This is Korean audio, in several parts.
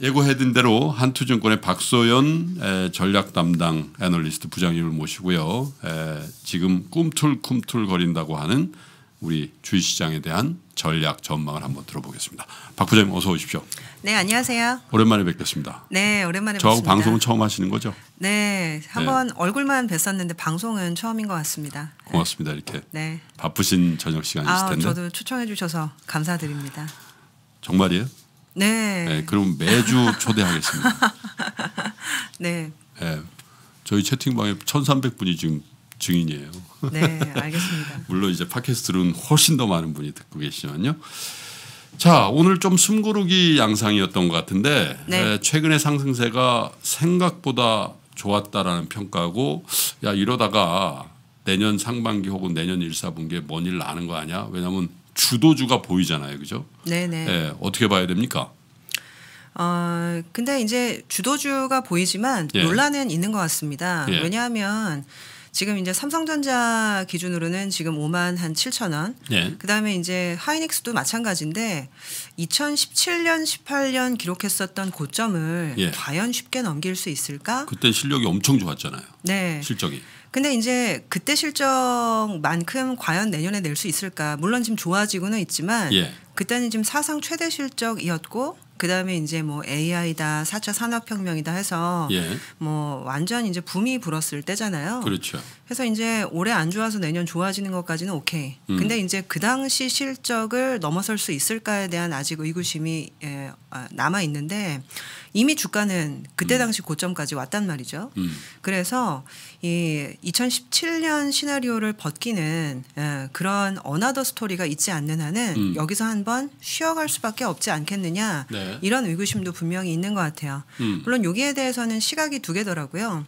예고해둔 대로 한투증권의 박소연 에, 전략 담당 애널리스트 부장님을 모시고요. 에, 지금 꿈틀꿈틀 거린다고 하는 우리 주식시장에 대한 전략 전망을 한번 들어보겠습니다. 박 부장님 어서 오십시오. 네 안녕하세요. 오랜만에 뵙겠습니다. 네 오랜만에 저하고 뵙습니다. 방송은 처음 하시는 거죠? 네 한번 얼굴만 뵀었는데 방송은 처음인 것 같습니다. 고맙습니다. 이렇게 네. 바쁘신 저녁 시간이실 아 텐데 저도 초청해 주셔서 감사드립니다. 정말이에요? 네. 네, 그럼 매주 초대하겠습니다. 네. 예, 저희 채팅방에 1,300분이 지금 증인이에요. 네 알겠습니다. 물론 이제 팟캐스트로는 훨씬 더 많은 분이 듣고 계시지만요. 자 오늘 좀 숨고르기 양상이었던 것 같은데 네. 에, 최근의 상승세가 생각보다 좋았다라는 평가고 야 이러다가 내년 상반기 혹은 내년 1, 4분기에 뭔 일 나는 거 아니야? 왜냐하면 주도주가 보이잖아요, 그죠? 네네. 예, 어떻게 봐야 됩니까? 어 근데 이제 주도주가 보이지만 예. 논란은 있는 것 같습니다. 예. 왜냐하면 지금 이제 삼성전자 기준으로는 지금 5만 한 7천 원. 예, 그다음에 이제 하이닉스도 마찬가지인데 2017년 18년 기록했었던 고점을 예. 과연 쉽게 넘길 수 있을까? 그때 실력이 엄청 좋았잖아요. 네. 실적이. 근데 이제 그때 실적만큼 과연 내년에 낼 수 있을까? 물론 지금 좋아지고는 있지만 예, 그때는 지금 사상 최대 실적이었고 그다음에 이제 뭐 AI다 4차 산업혁명이다 해서 예, 뭐 완전 이제 붐이 불었을 때잖아요. 그렇죠. 그래서 이제 올해 안 좋아서 내년 좋아지는 것까지는 오케이. 음. 근데 이제 그 당시 실적을 넘어설 수 있을까에 대한 아직 의구심이 예, 아, 남아 있는데 이미 주가는 그때 당시 고점까지 왔단 말이죠. 음, 그래서 이 2017년 시나리오를 벗기는 예, 그런 another story가 있지 않는 한은 음. 여기서 한번 쉬어갈 수밖에 없지 않겠느냐 네. 이런 의구심도 분명히 있는 것 같아요. 음, 물론 여기에 대해서는 시각이 두 개더라고요.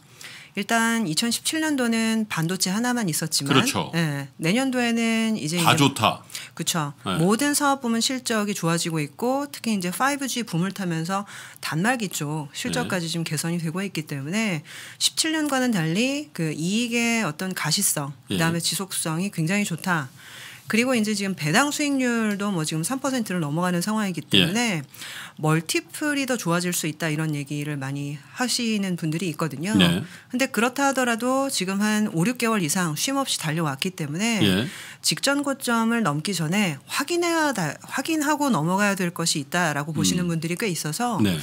일단 2017년도는 반도체 하나만 있었지만 그렇죠. 예, 내년도에는 이제 다 이제 좋다. 그렇죠. 네. 모든 사업 부문 실적이 좋아지고 있고 특히 이제 5G 붐을 타면서 단말기 쪽 실적까지 네. 지금 개선이 되고 있기 때문에 17년과는 달리 그 이익의 어떤 가시성, 예. 그다음에 지속성이 굉장히 좋다. 그리고 이제 지금 배당 수익률도 뭐 지금 3%를 넘어가는 상황이기 예. 때문에 멀티플이 더 좋아질 수 있다 이런 얘기를 많이 하시는 분들이 있거든요. 네. 근데 그렇다 하더라도 지금 한 5, 6개월 이상 쉼 없이 달려왔기 때문에 예, 직전 고점을 넘기 전에 확인해야 다- 확인하고 넘어가야 될 것이 있다라고 보시는 분들이 꽤 있어서 네,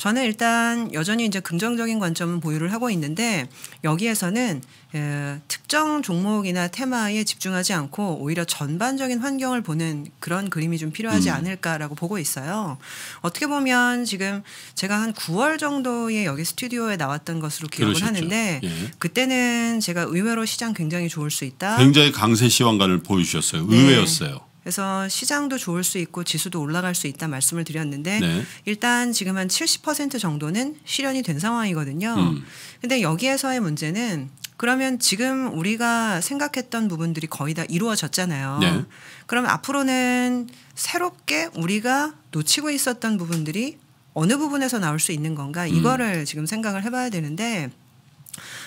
저는 일단 여전히 이제 긍정적인 관점은 보유를 하고 있는데 여기에서는 에, 특정 종목이나 테마에 집중하지 않고 오히려 전반적인 환경을 보는 그런 그림이 좀 필요하지 음. 않을까라고 보고 있어요. 어떻게 보면 지금 제가 한 9월 정도에 여기 스튜디오에 나왔던 것으로 기억을 그러셨죠. 하는데 예. 그때는 제가 의외로 시장 굉장히 좋을 수 있다. 굉장히 강세 시황관을 보여주셨어요. 네. 의외였어요. 그래서 시장도 좋을 수 있고 지수도 올라갈 수 있다 말씀을 드렸는데 네. 일단 지금 한 70% 정도는 실현이 된 상황이거든요. 음. 근데 여기에서의 문제는 그러면 지금 우리가 생각했던 부분들이 거의 다 이루어졌잖아요. 네. 그럼 앞으로는 새롭게 우리가 놓치고 있었던 부분들이 어느 부분에서 나올 수 있는 건가 음. 이거를 지금 생각을 해봐야 되는데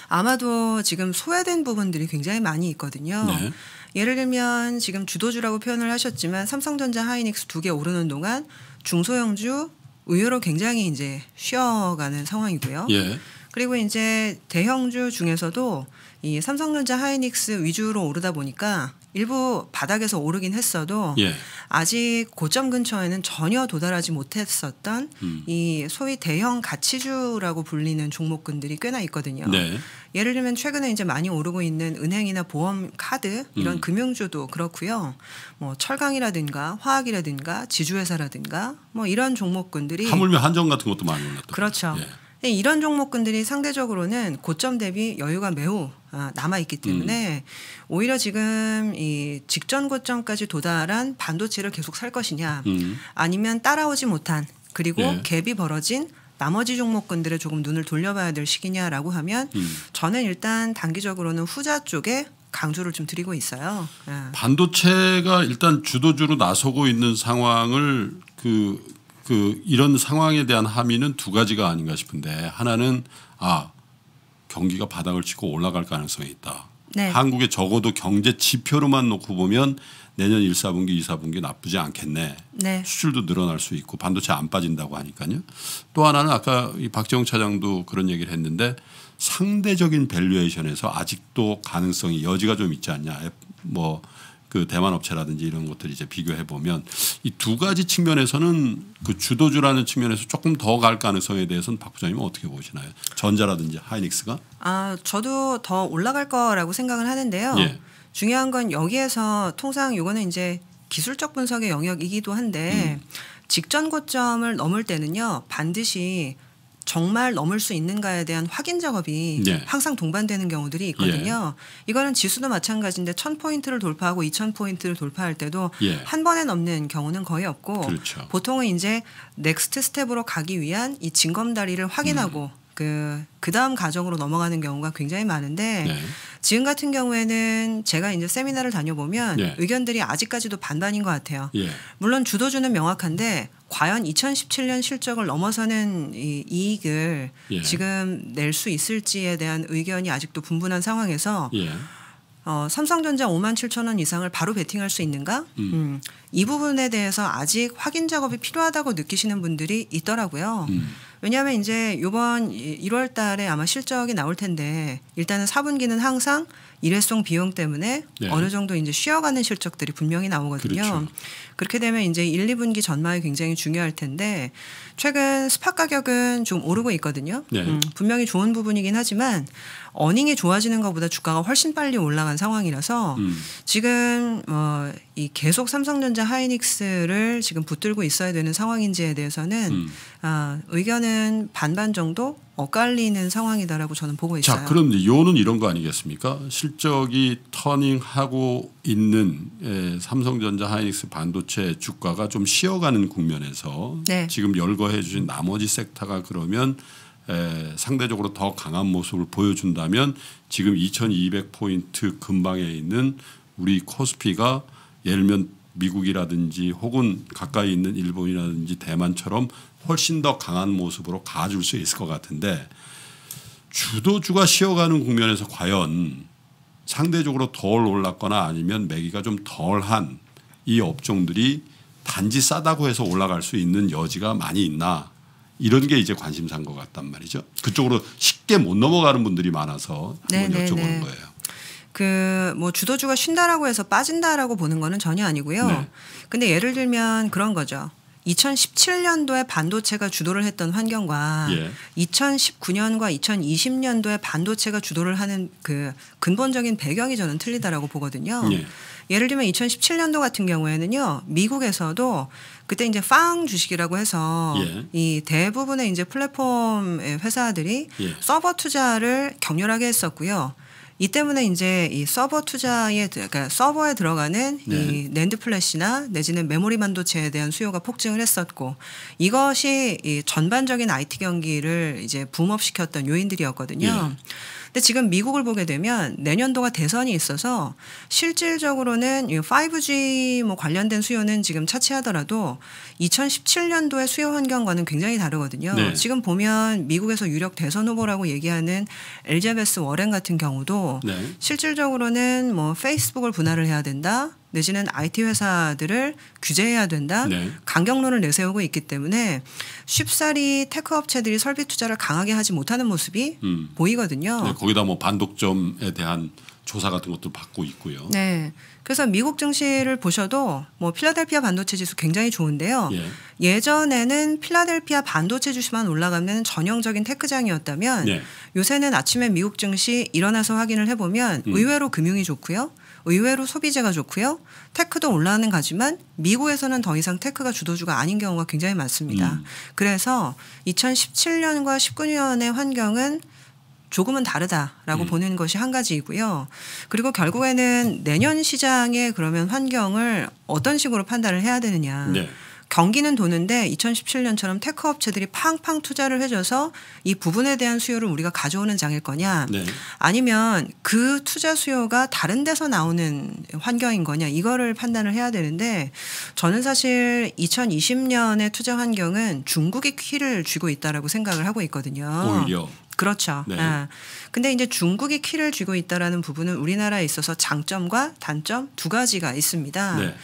아마도 지금 소외된 부분들이 굉장히 많이 있거든요. 네. 예를 들면 지금 주도주라고 표현을 하셨지만 삼성전자 하이닉스 두 개 오르는 동안 중소형주 의외로 굉장히 이제 쉬어가는 상황이고요. 예. 그리고 이제 대형주 중에서도 이 삼성전자 하이닉스 위주로 오르다 보니까 일부 바닥에서 오르긴 했어도 예. 아직 고점 근처에는 전혀 도달하지 못했었던 음. 이 소위 대형 가치주라고 불리는 종목군들이 꽤나 있거든요. 네. 예를 들면 최근에 이제 많이 오르고 있는 은행이나 보험, 카드 이런 음. 금융주도 그렇고요. 뭐 철강이라든가 화학이라든가 지주회사라든가 뭐 이런 종목군들이 하물며 한정 같은 것도 많이 올랐다. 그렇죠. 예. 네, 이런 종목군들이 상대적으로는 고점 대비 여유가 매우 아, 남아 있기 때문에 오히려 지금 이 직전 고점까지 도달한 반도체를 계속 살 것이냐 음. 아니면 따라오지 못한 그리고 예. 갭이 벌어진 나머지 종목군들에 조금 눈을 돌려봐야 될 시기냐라고 하면 음. 저는 일단 단기적으로는 후자 쪽에 강조를 좀 드리고 있어요. 예. 반도체가 일단 주도주로 나서고 있는 상황을 그, 그 이런 상황에 대한 함의는 두 가지가 아닌가 싶은데 하나는 아 경기가 바닥을 치고 올라갈 가능성이 있다. 네. 한국의 적어도 경제 지표로만 놓고 보면 내년 1, 4분기, 2, 4분기 나쁘지 않겠네. 네. 수출도 늘어날 수 있고 반도체 안 빠진다고 하니까요. 또 하나는 아까 이 박재홍 차장도 그런 얘기를 했는데 상대적인 밸류에이션에서 아직도 가능성이 여지가 좀 있지 않냐. 뭐 그 대만 업체라든지 이런 것들 이제 비교해 보면 이 두 가지 측면에서는 그 주도주라는 측면에서 조금 더 갈 가능성에 대해서는 박 부장님은 어떻게 보시나요? 전자라든지 하이닉스가? 아, 저도 더 올라갈 거라고 생각을 하는데요. 예. 중요한 건 여기에서 통상 요거는 이제 기술적 분석의 영역이기도 한데 음. 직전 고점을 넘을 때는요 반드시 정말 넘을 수 있는가에 대한 확인 작업이 예. 항상 동반되는 경우들이 있거든요. 이거는 지수도 마찬가지인데 1000포인트를 돌파하고 2000포인트를 돌파할 때도 예. 한 번에 넘는 경우는 거의 없고 그렇죠. 보통은 이제 next step으로 가기 위한 이 징검다리를 확인하고 그 그다음 과정으로 넘어가는 경우가 굉장히 많은데 네. 지금 같은 경우에는 제가 이제 세미나를 다녀보면 예. 의견들이 아직까지도 반반인 것 같아요. 예. 물론 주도주는 명확한데 과연 2017년 실적을 넘어서는 이 이익을 예. 지금 낼 수 있을지에 대한 의견이 아직도 분분한 상황에서 예. 어, 삼성전자 5만 7천 원 이상을 바로 베팅할 수 있는가? 음. 이 부분에 대해서 아직 확인 작업이 필요하다고 느끼시는 분들이 있더라고요. 음. 왜냐하면 이제 이번 1월 달에 아마 실적이 나올 텐데 일단은 4분기는 항상 일회성 비용 때문에 네. 어느 정도 이제 쉬어가는 실적들이 분명히 나오거든요. 그렇죠. 그렇게 되면 이제 1, 2분기 전망이 굉장히 중요할 텐데 최근 스팟 가격은 좀 오르고 있거든요. 네. 음, 분명히 좋은 부분이긴 하지만 어닝이 좋아지는 것보다 주가가 훨씬 빨리 올라간 상황이라서 음. 지금 어, 이 계속 삼성전자 하이닉스를 지금 붙들고 있어야 되는 상황인지에 대해서는 음. 아, 의견은 반반 정도 엇갈리는 상황이다라고 저는 보고 있어요. 자, 그럼 요는 이런 거 아니겠습니까? 실적이 터닝하고 있는 에, 삼성전자 하이닉스 반도체 주가가 좀 쉬어가는 국면에서 네. 지금 열거해 주신 나머지 섹터가 그러면 에, 상대적으로 더 강한 모습을 보여준다면 지금 2200포인트 근방에 있는 우리 코스피가 예를 들면 미국이라든지 혹은 가까이 있는 일본이라든지 대만처럼 훨씬 더 강한 모습으로 가줄 수 있을 것 같은데 주도주가 쉬어가는 국면에서 과연 상대적으로 덜 올랐거나 아니면 매기가 좀 덜한 이 업종들이 단지 싸다고 해서 올라갈 수 있는 여지가 많이 있나 이런 게 이제 관심사인 것 같단 말이죠. 그쪽으로 쉽게 못 넘어가는 분들이 많아서 한번 네, 네, 여쭤보는 네. 거예요. 그 뭐 주도주가 쉰다라고 해서 빠진다라고 보는 거는 전혀 아니고요. 네. 근데 예를 들면 그런 거죠. 2017년도에 반도체가 주도를 했던 환경과 예. 2019년과 2020년도에 반도체가 주도를 하는 그 근본적인 배경이 저는 틀리다라고 보거든요. 예. 예를 들면 2017년도 같은 경우에는요, 미국에서도 그때 이제 빵 주식이라고 해서 예. 이 대부분의 이제 플랫폼 회사들이 예. 서버 투자를 격렬하게 했었고요. 이 때문에 이제 이 서버 투자에 들- 그러니까 서버에 들어가는 네. 이 낸드 플래시나 내지는 메모리 반도체에 대한 수요가 폭증을 했었고 이것이 이 전반적인 IT 경기를 이제 붐업시켰던 요인들이었거든요. 예. 근데 지금 미국을 보게 되면 내년도가 대선이 있어서 실질적으로는 이 5G 뭐 관련된 수요는 지금 차치하더라도 2017년도의 수요 환경과는 굉장히 다르거든요. 네. 지금 보면 미국에서 유력 대선 후보라고 얘기하는 엘자베스 워렌 같은 경우도 네. 실질적으로는 뭐 페이스북을 분할을 해야 된다. 내지는 IT 회사들을 규제해야 된다. 네. 강경론을 내세우고 있기 때문에 쉽사리 tech 업체들이 설비 투자를 강하게 하지 못하는 모습이 음. 보이거든요. 네, 거기다 뭐 반독점에 대한 조사 같은 것도 받고 있고요. 네. 그래서 미국 증시를 보셔도 뭐 필라델피아 반도체 지수 굉장히 좋은데요. 예. 예전에는 필라델피아 반도체 주식만 올라가면 전형적인 테크장이었다면 네. 요새는 아침에 미국 증시 일어나서 확인을 해보면 음. 의외로 금융이 좋고요. 의외로 소비재가 좋고요. 테크도 올라가는 가지만 미국에서는 더 이상 테크가 주도주가 아닌 경우가 굉장히 많습니다. 음. 그래서 2017년과 19년의 환경은 조금은 다르다라고 음. 보는 것이 한 가지이고요. 그리고 결국에는 내년 시장의 그러면 환경을 어떤 식으로 판단을 해야 되느냐. 네. 경기는 도는데 2017년처럼 tech 업체들이 팡팡 투자를 해줘서 이 부분에 대한 수요를 우리가 가져오는 장일 거냐 네. 아니면 그 투자 수요가 다른 데서 나오는 환경인 거냐 이거를 판단을 해야 되는데 저는 사실 2020년의 투자 환경은 중국이 키를 쥐고 있다라고 생각을 하고 있거든요. 오히려 그렇죠. 네. 아. 근데 이제 중국이 키를 쥐고 있다라는 부분은 우리나라에 있어서 장점과 단점 두 가지가 있습니다. 네.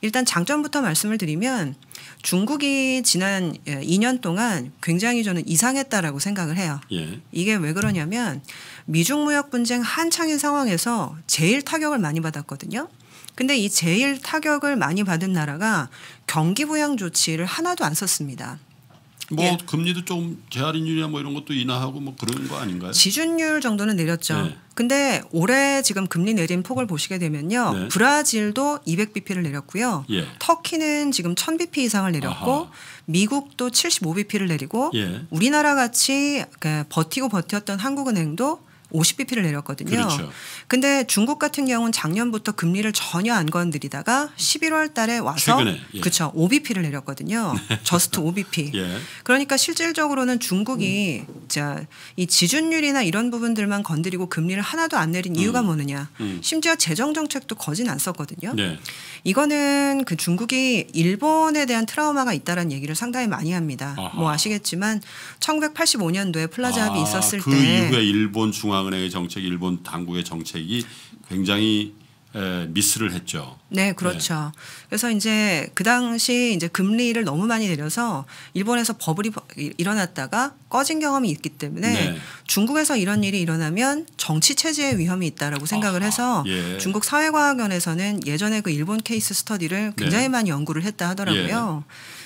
일단 장점부터 말씀을 드리면 중국이 지난 2년 동안 굉장히 저는 이상했다라고 생각을 해요. 예. 이게 왜 그러냐면 미중 무역 분쟁 한창인 상황에서 제일 타격을 많이 받았거든요. 근데 이 제일 타격을 많이 받은 나라가 경기 부양 조치를 하나도 안 썼습니다. 뭐 예. 금리도 좀 재할인율이나 뭐 이런 것도 인하하고 뭐 그런 거 아닌가요? 지준율 정도는 내렸죠. 네. 근데 올해 지금 금리 내린 폭을 보시게 되면요. 네. 브라질도 200bp를 내렸고요. 예. 터키는 지금 1000bp 이상을 내렸고 아하. 미국도 75bp를 내리고 예. 우리나라 같이 그 버티고 버텼던 한국은행도 50bp를 내렸거든요. 그렇죠. 근데 중국 같은 경우는 작년부터 금리를 전혀 안 건드리다가 11월 달에 와서 최근에, 예. 그렇죠. 5bp를 내렸거든요. just 5bp. 예. 그러니까 실질적으로는 중국이 자, 이 지준율이나 이런 부분들만 건드리고 금리를 하나도 안 내린 이유가 뭐느냐. 음. 심지어 재정 정책도 거진 안 썼거든요. 네. 이거는 그 중국이 일본에 대한 트라우마가 있다라는 얘기를 상당히 많이 합니다. 아하. 뭐 아시겠지만 1985년도에 플라자 합의 아, 있었을 그때 이후에 일본 중앙 은행의 정책, 일본 당국의 정책이 굉장히 에, 미스를 했죠. 네, 그렇죠. 그래서 이제 그 당시 이제 금리를 너무 많이 내려서 일본에서 버블이 일- 일어났다가 꺼진 경험이 있기 때문에 네. 중국에서 이런 일이 일어나면 정치 체제의 위험이 있다라고 생각을 아하, 해서 예. 중국 사회과학원에서는 예전에 그 일본 케이스 스터디를 굉장히 네. 많이 연구를 했다 하더라고요.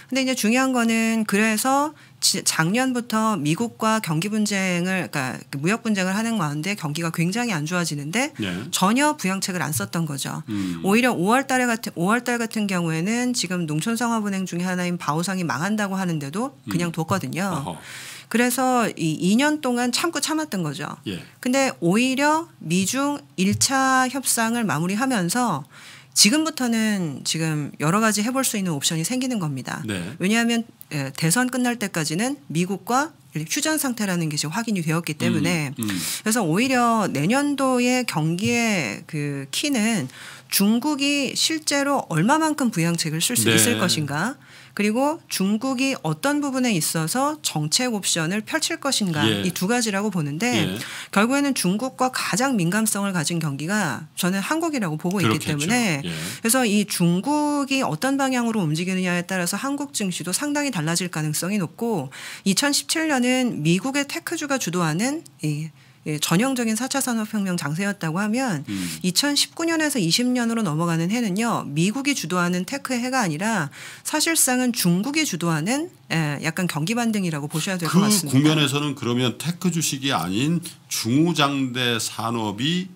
근데 이제 중요한 거는 그래서 지- 작년부터 미국과 경기 분쟁을 그러니까 그 무역 분쟁을 하는 가운데 경기가 굉장히 안 좋아지는데 네. 전혀 부양책을 안 썼던 거죠. 음. 오히려 5월 달에 같은 5월 달 같은 경우에는 지금 농촌성화은행 중에 하나인 바오상이 망한다고 하는데도 그냥 뒀거든요. 음. 어허. 그래서 이 2년 동안 참고 참았던 거죠. 예. 근데 오히려 미중 1차 협상을 마무리하면서 지금부터는 지금 여러 가지 해볼 수 있는 옵션이 생기는 겁니다. 네. 왜냐하면 예, 대선 끝날 때까지는 미국과 휴전 상태라는 게 지금 확인이 되었기 때문에 음, 음. 그래서 오히려 내년도의 경기의 그 키는 중국이 실제로 얼마만큼 부양책을 쓸수 네. 있을 것인가 그리고 중국이 어떤 부분에 있어서 정책 옵션을 펼칠 것인가 예. 이두 가지라고 보는데 예. 결국에는 중국과 가장 민감성을 가진 경기가 저는 한국이라고 보고 있기 그렇겠죠. 때문에 예. 그래서 이 중국이 어떤 방향으로 움직이느냐에 따라서 한국 증시도 상당히 달라질 가능성이 높고 2017년은 미국의 테크주가 주도하는 이 이 전형적인 4차 산업혁명 장세였다고 하면 음. 2019년에서 20년으로 넘어가는 해는요 미국이 주도하는 테크의 해가 아니라 사실상은 중국이 주도하는 예, 약간 경기 반등이라고 보셔야 될 것 같습니다. 국면에서는 그러면 tech 주식이 아닌 중우장대 산업이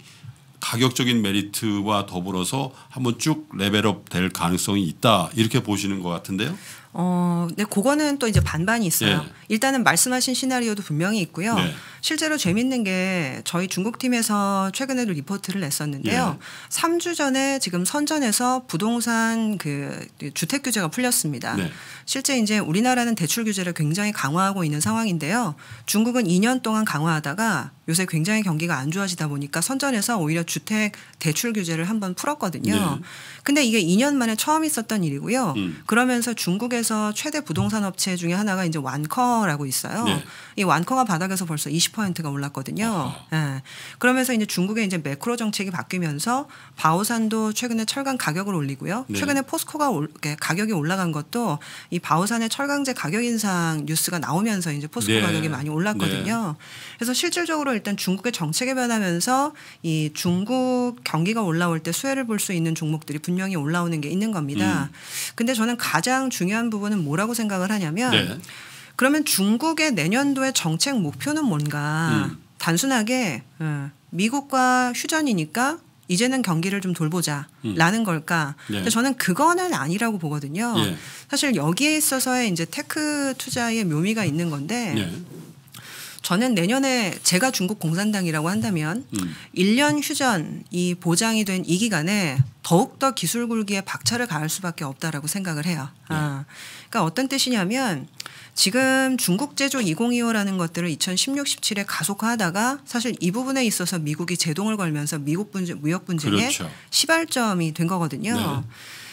가격적인 메리트와 더불어서 한번 쭉 level up 될 가능성이 있다 이렇게 보시는 것 같은데요. 어, 근데 그거는 또 이제 반반이 있어요. 예. 일단은 말씀하신 시나리오도 분명히 있고요. 네. 실제로 재밌는 게 저희 중국 팀에서 최근에도 리포트를 냈었는데요. 예. 삼 3주 전에 지금 선전에서 부동산 그 주택 규제가 풀렸습니다. 네. 실제 이제 우리나라는 대출 규제를 굉장히 강화하고 있는 상황인데요. 중국은 2년 동안 강화하다가 요새 굉장히 경기가 안 좋아지다 보니까 선전에서 오히려 주택 대출 규제를 한번 풀었거든요. 네. 근데 이게 2년 만에 처음 있었던 일이고요. 음. 그러면서 중국에서 최대 부동산 업체 중에 하나가 이제 완커라고 있어요. 네. 이 완커가 바닥에서 벌써 20%가 올랐거든요. 예. 그러면서 이제 중국의 이제 매크로 정책이 바뀌면서 바오산도 최근에 철강 가격을 올리고요. 네. 최근에 포스코가 올, 가격이 올라간 것도 이 바오산의 철강제 가격 인상 뉴스가 나오면서 이제 포스코 네. 가격이 많이 올랐거든요. 그래서 실질적으로 일단 중국의 정책에 변하면서 이 중국 경기가 올라올 때 수혜를 볼 수 있는 종목들이 분명히 올라오는 게 있는 겁니다. 음. 근데 저는 가장 중요한 부분 은 뭐라고 생각을 하냐면 네. 그러면 중국의 내년도의 정책 목표는 뭔가 음. 단순하게 어, 미국과 휴전이니까 이제는 경기를 좀 돌보자라는 걸까? 네. 근데 저는 그거는 아니라고 보거든요. 예. 사실 여기에 있어서의 이제 tech 투자의 묘미가 있는 건데 네. 저는 내년에 제가 중국 공산당이라고 한다면 음. 1년 휴전 이 보장이 된 이 기간에 더욱더 기술 굴기에 박차를 가할 수밖에 없다라고 생각을 해요. 아, 그러니까 어떤 뜻이냐면 지금 중국 제조 2025라는 것들을 2016, 17에 가속화하다가 사실 이 부분에 있어서 미국이 제동을 걸면서 미국 분쟁, 무역 분쟁의 그렇죠. 시발점이 된 거거든요. 네.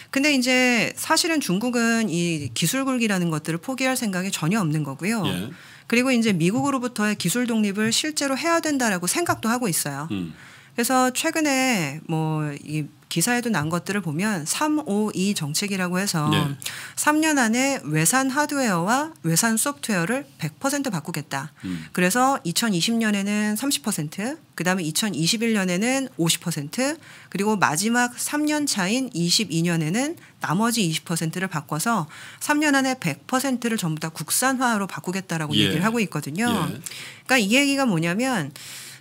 근데 이제 사실은 중국은 이 기술 굴기라는 것들을 포기할 생각이 전혀 없는 거고요. 예. 그리고 이제 미국으로부터의 기술 독립을 실제로 해야 된다라고 생각도 하고 있어요. 음. 그래서 최근에 뭐 이 기사에도 난 것들을 보면 352 정책이라고 해서 네. 3년 안에 외산 하드웨어와 외산 소프트웨어를 100% 바꾸겠다. 음. 그래서 2020년에는 30%, 그다음에 2021년에는 50%, 그리고 마지막 3년 차인 22년에는 나머지 20%를 바꿔서 3년 안에 100%를 전부 다 국산화로 바꾸겠다라고 예. 얘기를 하고 있거든요. 예. 그러니까 이 얘기가 뭐냐면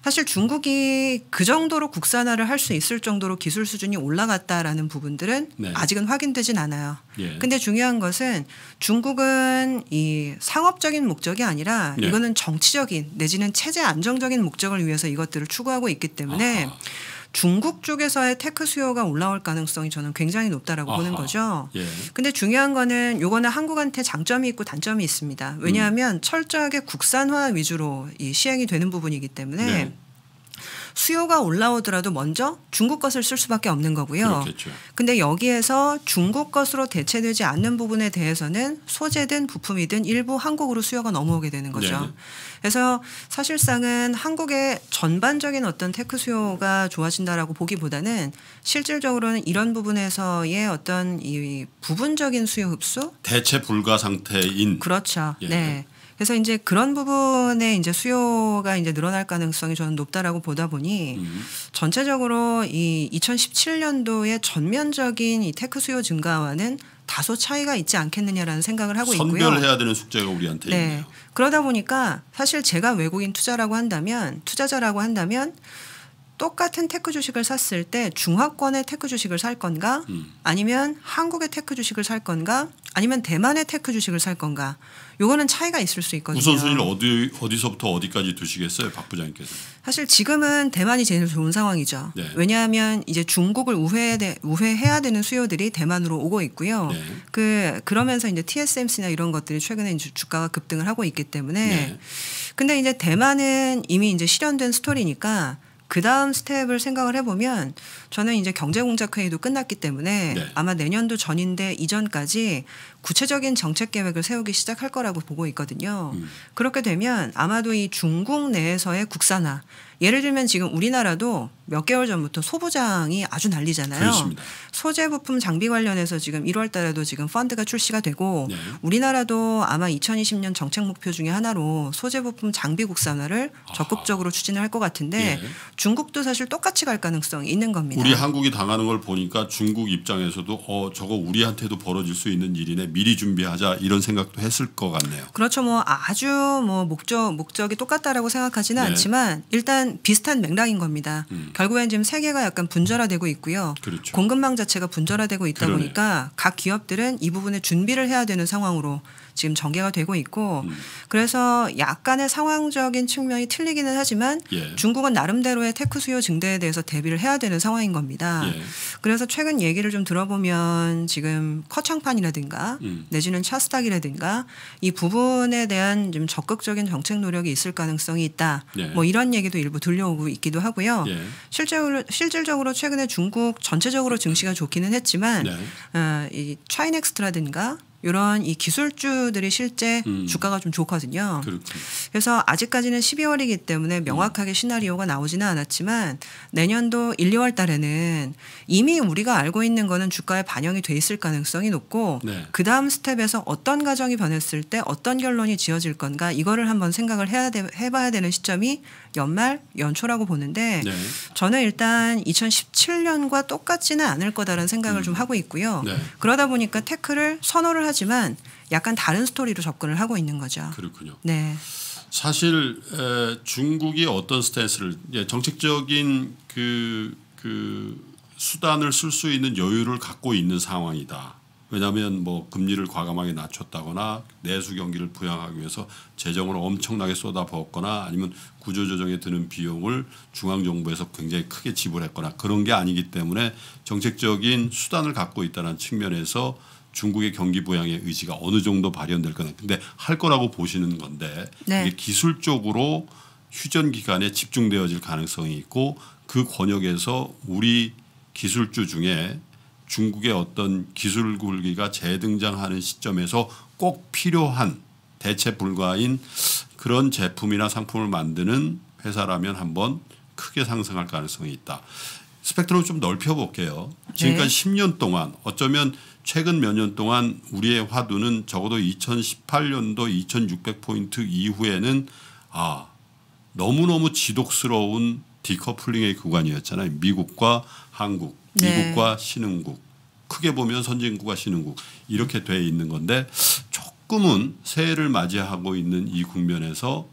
사실 중국이 그 정도로 국산화를 할 수 있을 정도로 기술 수준이 올라갔다라는 부분들은 네. 아직은 확인되진 않아요. 예. 근데 중요한 것은 중국은 이 상업적인 목적이 아니라 네. 이거는 정치적인 내지는 체제 안정적인 목적을 위해서 이것들을 추구하고 있기 때문에 아하. 중국 쪽에서의 tech 수요가 올라올 가능성이 저는 굉장히 높다라고 보는 아하. 거죠. 예. 근데 중요한 거는 요거는 한국한테 장점이 있고 단점이 있습니다. 왜냐하면 음. 철저하게 국산화 위주로 이 시행이 되는 부분이기 때문에 네. 수요가 올라오더라도 먼저 중국 것을 쓸 수밖에 없는 거고요. 그렇겠죠. 근데 여기에서 중국 것으로 대체되지 않는 부분에 대해서는 소재든 부품이든 일부 한국으로 수요가 넘어오게 되는 거죠. 네. 그래서 사실상은 한국의 전반적인 어떤 tech 수요가 좋아진다라고 보기보다는 실질적으로는 이런 부분에서의 어떤 이 부분적인 수요 흡수 대체 불가 상태인 그렇죠. 예. 네. 그래서 이제 그런 부분에 이제 수요가 이제 늘어날 가능성이 저는 높다라고 보다 보니 음. 전체적으로 이 2017년도의 전면적인 이 tech 수요 증가와는 다소 차이가 있지 않겠느냐라는 생각을 하고 있고요. 선별해야 되는 숙제가 우리한테 네. 있네요. 그러다 보니까 사실 제가 외국인 투자라고 한다면 투자자라고 한다면 똑같은 tech 주식을 샀을 때 중화권의 tech 주식을 살 건가 음. 아니면 한국의 tech 주식을 살 건가 아니면 대만의 tech 주식을 살 건가 요거는 차이가 있을 수 있거든요. 우선순위를 어디 어디서부터 어디까지 두시겠어요, 박 부장님께서? 사실 지금은 대만이 제일 좋은 상황이죠. 네. 왜냐하면 이제 중국을 우회해 우회해야 되는 수요들이 대만으로 오고 있고요. 네. 그 그러면서 이제 TSMC나 이런 것들이 최근에 이제 주가가 급등을 하고 있기 때문에 네. 근데 이제 대만은 이미 이제 실현된 스토리니까 그 다음 스텝을 생각을 해보면 저는 이제 경제공작회의도 끝났기 때문에 네. 아마 내년도 전인데 이전까지 구체적인 정책 계획을 세우기 시작할 거라고 보고 있거든요. 음. 그렇게 되면 아마도 이 중국 내에서의 국산화 예를 들면 지금 우리나라도 몇 개월 전부터 소부장이 아주 난리잖아요. 그렇습니다. 소재 부품 장비 관련해서 지금 1월 달에도 지금 펀드가 출시가 되고 네. 우리나라도 아마 2020년 정책 목표 중에 하나로 소재 부품 장비 국산화를 아하. 적극적으로 추진을 할 것 같은데 예. 중국도 사실 똑같이 갈 가능성이 있는 겁니다. 우리 한국이 당하는 걸 보니까 중국 입장에서도 어 저거 우리한테도 벌어질 수 있는 일이네 미리 준비하자 이런 생각도 했을 것 같네요. 그렇죠. 뭐 아주 뭐 목적 목적이 똑같다라고 생각하지는 네. 않지만 일단 비슷한 맥락인 겁니다. 음. 결국엔 지금 세계가 약간 분절화되고 있고요. 그렇죠. 공급망 자체가 분절화되고 있다 그러네요. 보니까 각 기업들은 이 부분에 준비를 해야 되는 상황으로 지금 전개가 되고 있고 음. 그래서 약간의 상황적인 측면이 틀리기는 하지만 예. 중국은 나름대로의 tech 수요 증대에 대해서 대비를 해야 되는 상황인 겁니다. 예. 그래서 최근 얘기를 좀 들어보면 지금 커창판이라든가 음. 내지는 차스닥이라든가 이 부분에 대한 좀 적극적인 정책 노력이 있을 가능성이 있다. 예. 뭐 이런 얘기도 일부 들려오고 있기도 하고요. 예. 실제로 실질적으로 최근에 중국 전체적으로 증시가 좋기는 했지만 네. 어, 이 ChiNext라든가 이런 이 기술주들이 실제 음. 주가가 좀 좋거든요. 그렇군요. 그래서 아직까지는 12월이기 때문에 명확하게 시나리오가 나오지는 않았지만 내년도 1, 2월 달에는 이미 우리가 알고 있는 거는 주가에 반영이 돼 있을 가능성이 높고 네. 그 다음 스텝에서 어떤 가정이 변했을 때 어떤 결론이 지어질 건가 이거를 한번 생각을 해야 돼, 해봐야 되는 시점이 연말 연초라고 보는데 네. 저는 일단 2017년과 똑같지는 않을 거다라는 생각을 좀 하고 있고요. 네. 그러다 보니까 테크를 선호를 하지만 약간 다른 스토리로 접근을 하고 있는 거죠. 그렇군요. 네. 사실 에, 중국이 어떤 스탠스를 예, 정책적인 그, 그 수단을 쓸 수 있는 여유를 갖고 있는 상황이다. 왜냐하면 뭐 금리를 과감하게 낮췄다거나 내수 경기를 부양하기 위해서 재정을 엄청나게 쏟아부었거나 아니면 구조조정에 드는 비용을 중앙 정부에서 굉장히 크게 지불했거나 그런 게 아니기 때문에 정책적인 수단을 갖고 있다는 측면에서 중국의 경기 부양의 의지가 어느 정도 발현될 거나 근데 할 거라고 보시는 건데 네. 이게 기술적으로 휴전 기간에 집중되어질 가능성이 있고 그 권역에서 우리 기술주 중에 중국의 어떤 기술 굴기가 재등장하는 시점에서 꼭 필요한 대체 불가인 그런 제품이나 상품을 만드는 회사라면 한번 크게 상승할 가능성이 있다. 스펙트럼을 좀 넓혀 볼게요. 지금까지 네. 10년 동안 어쩌면 최근 몇 년 동안 우리의 화두는 적어도 2018년도 2600포인트 이후에는 아 너무너무 지독스러운 디커플링의 구간이었잖아요. 미국과 한국, 네. 미국과 신흥국. 크게 보면 선진국과 신흥국 이렇게 돼 있는 건데 조금은 새해를 맞이하고 있는 이 국면에서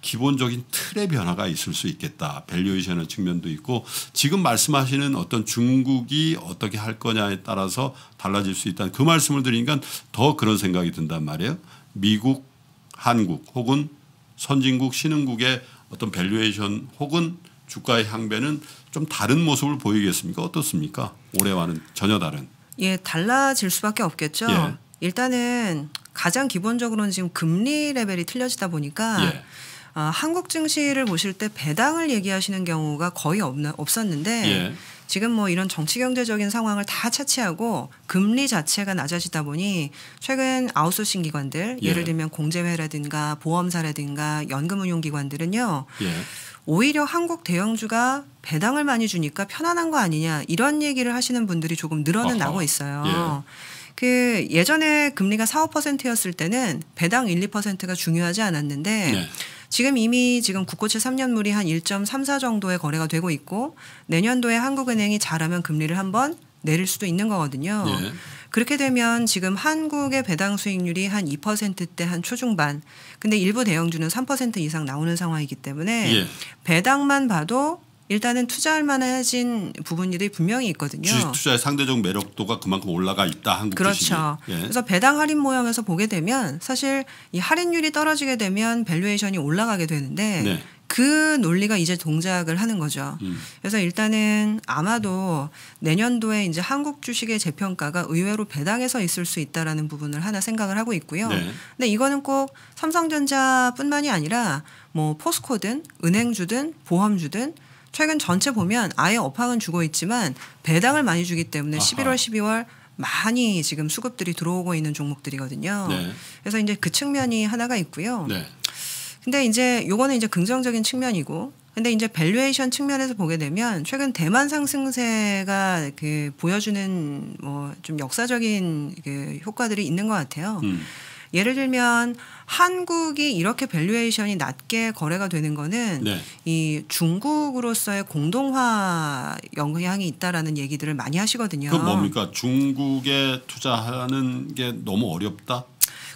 기본적인 틀의 변화가 있을 수 있겠다. valuation의 측면도 있고 지금 말씀하시는 어떤 중국이 어떻게 할 거냐에 따라서 달라질 수 있다는 그 말씀을 드리니까 더 그런 생각이 든단 말이에요. 미국, 한국 혹은 선진국, 신흥국의 어떤 valuation 혹은 주가의 향배는 좀 다른 모습을 보이겠습니까? 어떻습니까? 올해와는 전혀 다른. 예, 달라질 수밖에 없겠죠. 예. 일단은 가장 기본적으로는 지금 금리 레벨이 틀려지다 보니까 예. 아, 한국 증시를 보실 때 배당을 얘기하시는 경우가 거의 없나, 없었는데 예. 지금 뭐 이런 정치 경제적인 상황을 다 차치하고 금리 자체가 낮아지다 보니 최근 아웃소싱 기관들 예. 예를 들면 공제회라든가 보험사라든가 연금운용기관들은요 예. 오히려 한국 대형주가 배당을 많이 주니까 편안한 거 아니냐 이런 얘기를 하시는 분들이 조금 늘어는 아하. 나고 있어요. 그 예전에 금리가 4, 5%였을 때는 배당 1, 2%가 중요하지 않았는데 네. 지금 이미 지금 국고채 3년물이 한 1.34 정도의 거래가 되고 있고 내년도에 한국은행이 잘하면 금리를 한번 내릴 수도 있는 거거든요. 예. 그렇게 되면 지금 한국의 배당 수익률이 한 2%대 한 초중반. 근데 일부 대형주는 3% 이상 나오는 상황이기 때문에 예. 배당만 봐도 일단은 투자할 만해진 부분들이 분명히 있거든요. 주식 투자의 상대적 매력도가 그만큼 올라가 있다 한국. 그렇죠. 예. 그래서 배당 할인 모형에서 보게 되면 사실 이 할인율이 떨어지게 되면 valuation이 올라가게 되는데 네. 그 논리가 이제 동작을 하는 거죠. 음. 그래서 일단은 아마도 내년도에 이제 한국 주식의 재평가가 의외로 배당에서 있을 수 있다라는 부분을 하나 생각을 하고 있고요. 네. 근데 이거는 꼭 삼성전자뿐만이 아니라 뭐 포스코든 은행주든 보험주든 최근 전체 보면 아예 업황은 죽고 있지만 배당을 많이 주기 때문에 아하. 11월, 12월 많이 지금 수급들이 들어오고 있는 종목들이거든요. 네. 그래서 이제 그 측면이 하나가 있고요. 네. 근데 이제 요거는 이제 긍정적인 측면이고 근데 이제 valuation 측면에서 보게 되면 최근 대만 상승세가 그 보여주는 뭐 좀 역사적인 그 효과들이 있는 것 같아요. 음. 예를 들면 한국이 이렇게 valuation이 낮게 거래가 되는 거는 네. 이 중국으로서의 공동화 영향이 있다라는 얘기들을 많이 하시거든요. 그 뭡니까? 중국에 투자하는 게 너무 어렵다.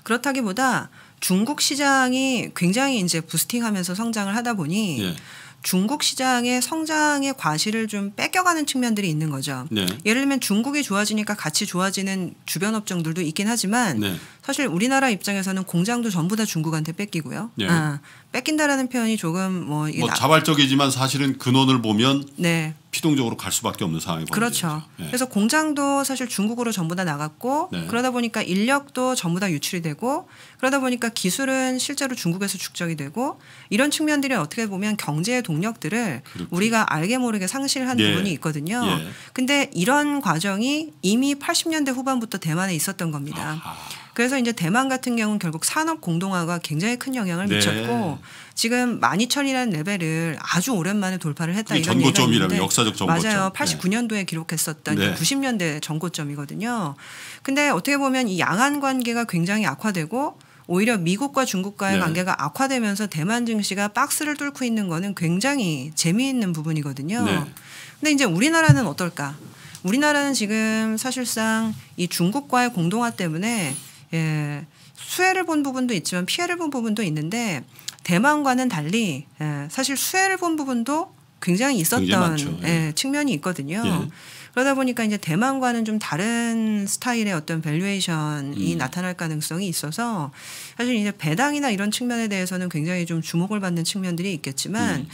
그렇다기보다 중국 시장이 굉장히 이제 부스팅하면서 성장을 하다 보니 예. 중국 시장의 성장의 과실을 좀 뺏겨가는 측면들이 있는 거죠. 네. 예를 들면 중국이 좋아지니까 같이 좋아지는 주변 업종들도 있긴 하지만 네. 사실 우리나라 입장에서는 공장도 전부 다 중국한테 뺏기고요. 네. 아, 뺏긴다라는 표현이 조금 뭐, 뭐 나- 자발적이지만 사실은 근원을 보면 네 피동적으로 갈 수밖에 없는 상황이 그렇죠. 예. 그래서 공장도 사실 중국으로 전부 다 나갔고 네. 그러다 보니까 인력도 전부 다 유출이 되고 그러다 보니까 기술은 실제로 중국에서 축적이 되고 이런 측면들이 어떻게 보면 경제의 동력들을 그렇군요. 우리가 알게 모르게 상실한 예. 부분이 있거든요. 예. 근데 이런 과정이 이미 80년대 후반부터 대만에 있었던 겁니다. 아하. 그래서 이제 대만 같은 경우는 결국 산업 공동화가 굉장히 큰 영향을 네. 미쳤고 지금 12,000이라는 레벨을 아주 오랜만에 돌파를 했다 이런 전고점이라면 역사적 전고점. 맞아요. 네. 89년도에 기록했었던 네. 그 90년대 전고점이거든요. 근데 어떻게 보면 이 양안 관계가 굉장히 악화되고 오히려 미국과 중국과의 네. 관계가 악화되면서 대만 증시가 박스를 뚫고 있는 거는 굉장히 재미있는 부분이거든요. 네. 근데 이제 우리나라는 어떨까? 우리나라는 지금 사실상 이 중국과의 공동화 때문에 예, 수혜를 본 부분도 있지만 피해를 본 부분도 있는데 대만과는 달리 예, 사실 수혜를 본 부분도 굉장히 있었던 굉장히. 예. 예, 측면이 있거든요. 예. 그러다 보니까 이제 대만과는 좀 다른 스타일의 어떤 valuation이 음. 나타날 가능성이 있어서 사실 이제 배당이나 이런 측면에 대해서는 굉장히 좀 주목을 받는 측면들이 있겠지만 음.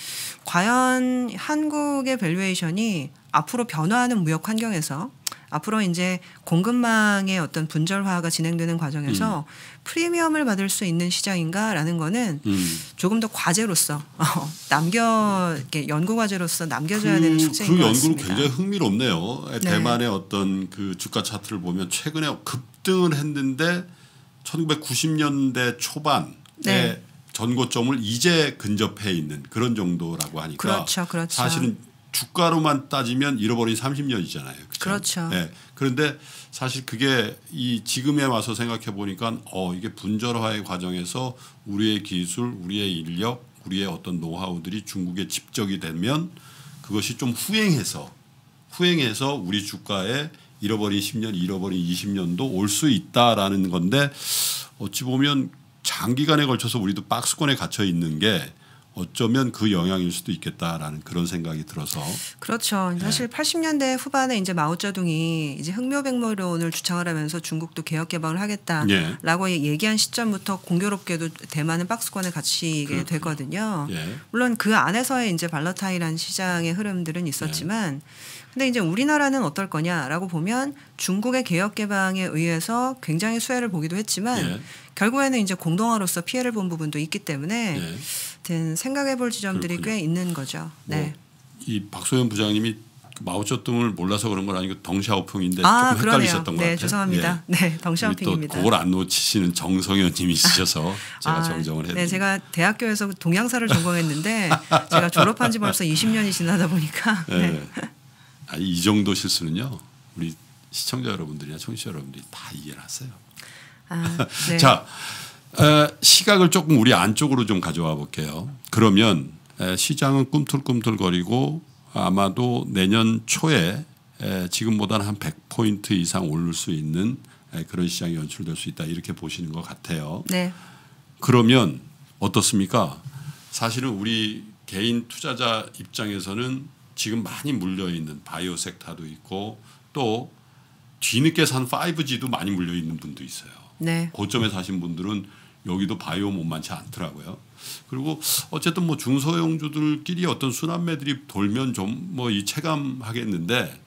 과연 한국의 valuation이 앞으로 변화하는 무역 환경에서 앞으로 이제 공급망의 어떤 분절화가 진행되는 음. 과정에서 프리미엄을 받을 수 있는 시장인가라는 거는 음. 조금 더 과제로서 어, 남겨 이렇게 연구 과제로서 남겨져야 되는 숙제인 그것 연구는 같습니다. 굉장히 흥미롭네요. 네. 대만의 어떤 그 주가 차트를 보면 최근에 급등을 했는데 1990년대 초반에 네. 전고점을 이제 근접해 있는 그런 정도라고 하니까 그렇죠, 그렇죠. 사실은 주가로만 따지면 잃어버린 30년이잖아요. 그렇죠. 네. 그런데 사실 그게 이 지금에 와서 생각해 보니까 어 이게 분절화의 과정에서 우리의 기술, 우리의 인력, 우리의 어떤 노하우들이 중국에 집적이 되면 그것이 좀 후행해서 후행해서 우리 주가에 잃어버린 10년, 잃어버린 20년도 올 수 있다라는 건데 어찌 보면 장기간에 걸쳐서 우리도 박스권에 갇혀 있는 게 어쩌면 그 영향일 수도 있겠다라는 그런 생각이 들어서 그렇죠. 네. 사실 80년대 후반에 이제 마오쩌둥이 이제 흑묘백모론을 주창을 하면서 중국도 개혁 개방을 하겠다라고 예. 얘기한 시점부터 공교롭게도 대만은 박스권에 갇히게 그렇군요. 됐거든요. 예. 물론 그 안에서의 이제 발러타이란 시장의 흐름들은 있었지만 네. 근데 이제 우리나라는 어떨 거냐라고 보면 중국의 개혁 개방에 의해서 굉장히 수혜를 보기도 했지만 예. 결국에는 이제 공동화로서 피해를 본 부분도 있기 때문에 예. 하여튼 생각해 볼 지점들이 그렇군요. 꽤 있는 거죠. 네. 뭐 이 박소연 부장님이 마오쩌둥을 몰라서 그런 건 아니고 덩샤오풍인데 아, 조금 헷갈리셨던 것 그러네요. 네, 같아요. 죄송합니다. 네, 우리 또 덩샤오핑입니다. 그걸 안 놓치시는 정성현님이시셔서 제가 아, 정정을 해드립니다. 네, 제가 대학교에서 동양사를 전공했는데 제가 졸업한 지 벌써 20년이 지나다 보니까 네. 네. 아, 이 정도 실수는요. 우리 시청자 여러분들이나 청취자 여러분들이 다 이해를 하세요. 아, 네. 자, 에, 시각을 조금 우리 안쪽으로 좀 가져와 볼게요. 그러면 에, 시장은 꿈틀꿈틀거리고 아마도 내년 초에 에, 지금보다는 한 100포인트 이상 오를 수 있는 에, 그런 시장이 연출될 수 있다 이렇게 보시는 것 같아요. 네. 그러면 어떻습니까? 사실은 우리 개인 투자자 입장에서는 지금 많이 물려 있는 바이오 섹터도 있고 또 뒤늦게 산 5G도 많이 물려 있는 분도 있어요. 네. 고점에 사신 분들은 여기도 바이오 못만치 않더라고요. 그리고 어쨌든 뭐 중소형주들끼리 어떤 순환매들이 돌면 좀 뭐 이 체감하겠는데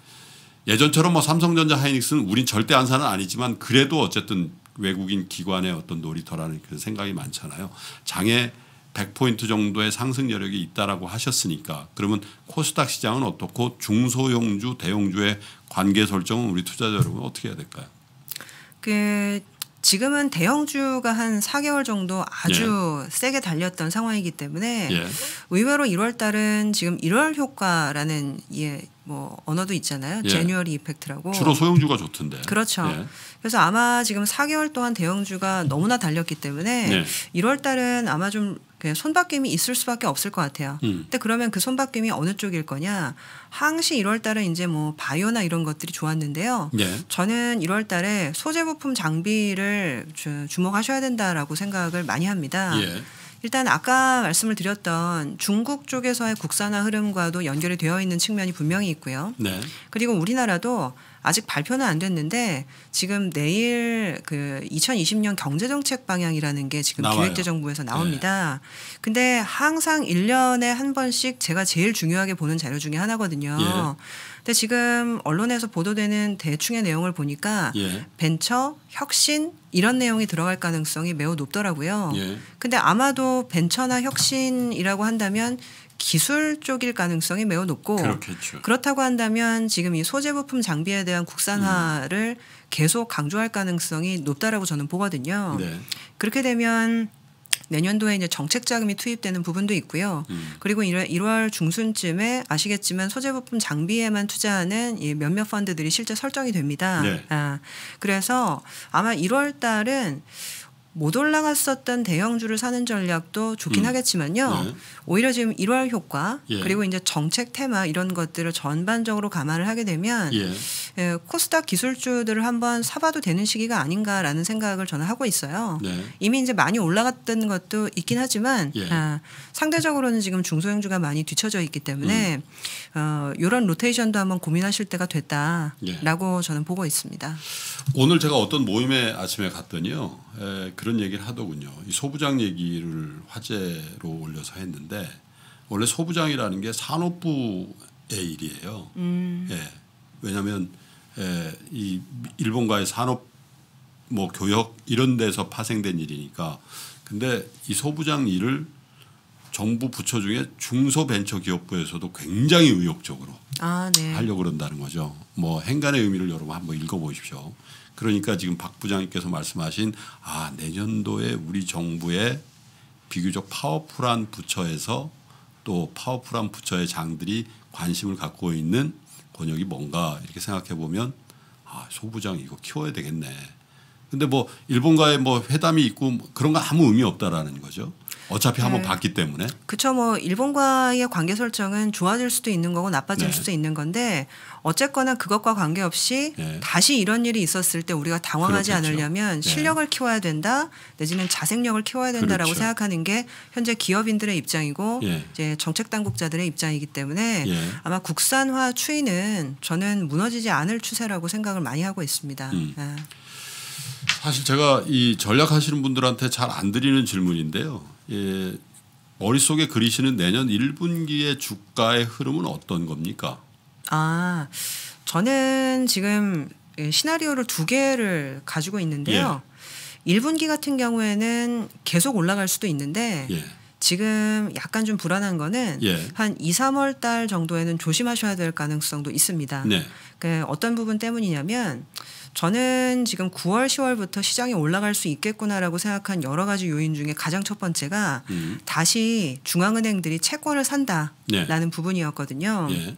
예전처럼 뭐 삼성전자 하이닉스는 우린 절대 안 사는 아니지만 그래도 어쨌든 외국인 기관의 어떤 놀이터라는 그런 생각이 많잖아요. 장에 100포인트 정도의 상승 여력이 있다라고 하셨으니까 그러면 코스닥 시장은 어떻고 중소형주 대형주의 관계 설정은 우리 투자자 여러분 어떻게 해야 될까요? 그 지금은 대형주가 한 4개월 정도 아주 세게 달렸던 상황이기 때문에 예. 의외로 1월 달은 지금 1월 효과라는 예, 뭐 언어도 있잖아요. 예. 제뉴얼리 이펙트라고. 주로 소형주가 좋던데. 그렇죠. 예. 그래서 아마 지금 4개월 동안 대형주가 너무나 달렸기 때문에 네. 1월 달은 아마 좀 그냥 손바뀜이 있을 수밖에 없을 것 같아요. 음. 근데 그러면 그 손바뀜이 어느 쪽일 거냐? 항시 1월 달은 이제 뭐 바이오나 이런 것들이 좋았는데요. 예. 저는 1월 달에 소재 부품 장비를 주- 주목하셔야 된다라고 생각을 많이 합니다. 예. 일단 아까 말씀을 드렸던 중국 쪽에서의 국산화 흐름과도 연결이 되어 있는 측면이 분명히 있고요. 네. 그리고 우리나라도 아직 발표는 안 됐는데 지금 내일 그 2020년 경제정책 방향이라는 게 지금 나와요. 네. 기획재정부에서 나옵니다. 근데 항상 1년에 한 번씩 제가 제일 중요하게 보는 자료 중에 하나거든요. 예. 근데 지금 언론에서 보도되는 대충의 내용을 보니까 예. 벤처, 혁신 이런 내용이 들어갈 가능성이 매우 높더라고요. 예. 근데 아마도 벤처나 혁신이라고 한다면 기술 쪽일 가능성이 매우 높고 그렇겠죠. 그렇다고 한다면 지금 이 소재 부품 장비에 대한 국산화를 음. 계속 강조할 가능성이 높다라고 저는 보거든요. 네. 그렇게 되면 내년도에 이제 정책 자금이 투입되는 부분도 있고요. 음. 그리고 1월, 1월 중순쯤에 아시겠지만 소재 부품 장비에만 투자하는 이 몇몇 펀드들이 실제 설정이 됩니다. 네. 아, 그래서 아마 1월 달은 못 올라갔었던 대형주를 사는 전략도 좋긴 음. 하겠지만요. 네. 오히려 지금 1월 효과 예. 그리고 이제 정책 테마 이런 것들을 전반적으로 감안을 하게 되면 예. 예, 코스닥 기술주들을 한번 사봐도 되는 시기가 아닌가라는 생각을 저는 하고 있어요. 네. 이미 이제 많이 올라갔던 것도 있긴 하지만 예. 아, 상대적으로는 지금 중소형주가 많이 뒤쳐져 있기 때문에 음. 어, 이런 로테이션도 한번 고민하실 때가 됐다라고 예. 저는 보고 있습니다. 오늘 제가 어떤 모임에 아침에 갔더니요. 에, 그런 얘기를 하더군요. 이 소부장 얘기를 화제로 올려서 했는데 원래 소부장이라는 게 산업부의 일이에요. 음, 예. 왜냐하면 에, 이 일본과의 산업 뭐 교역 이런 데서 파생된 일이니까 근데 이 소부장 일을 정부 부처 중에 중소벤처기업부에서도 굉장히 의욕적으로 아, 네. 하려고 그런다는 거죠. 뭐 행간의 의미를 여러분 한번 읽어보십시오. 그러니까 지금 박 부장님께서 말씀하신 아 내년도에 우리 정부의 비교적 파워풀한 부처에서 또 파워풀한 부처의 장들이 관심을 갖고 있는 권역이 뭔가 이렇게 생각해 보면 아 소부장 이거 키워야 되겠네. 근데 뭐 일본과의 뭐 회담이 있고 그런 거 아무 의미 없다라는 거죠. 어차피 한번 네. 봤기 때문에 그쵸 뭐 일본과의 관계 설정은 좋아질 수도 있는 거고 나빠질 네. 수도 있는 건데 어쨌거나 그것과 관계없이 네. 다시 이런 일이 있었을 때 우리가 당황하지 그렇겠죠. 않으려면 네. 실력을 키워야 된다 내지는 자생력을 키워야 된다라고 그렇죠. 생각하는 게 현재 기업인들의 입장이고 예. 이제 정책 당국자들의 입장이기 때문에 예. 아마 국산화 추이는 저는 무너지지 않을 추세라고 생각을 많이 하고 있습니다. 음. 예. 사실 제가 이 전략하시는 분들한테 잘 안 드리는 질문인데요. 예, 머릿속에 그리시는 내년 1분기의 주가의 흐름은 어떤 겁니까? 아, 저는 지금 예, 시나리오를 두 개를 가지고 있는데요. 예. 1분기 같은 경우에는 계속 올라갈 수도 있는데 예. 지금 약간 좀 불안한 거는 예. 한 2, 3월 달 정도에는 조심하셔야 될 가능성도 있습니다. 네. 그 어떤 부분 때문이냐면 저는 지금 9월, 10월부터 시장이 올라갈 수 있겠구나라고 생각한 여러 가지 요인 중에 가장 첫 번째가 음. 다시 중앙은행들이 채권을 산다라는 네. 부분이었거든요. 예.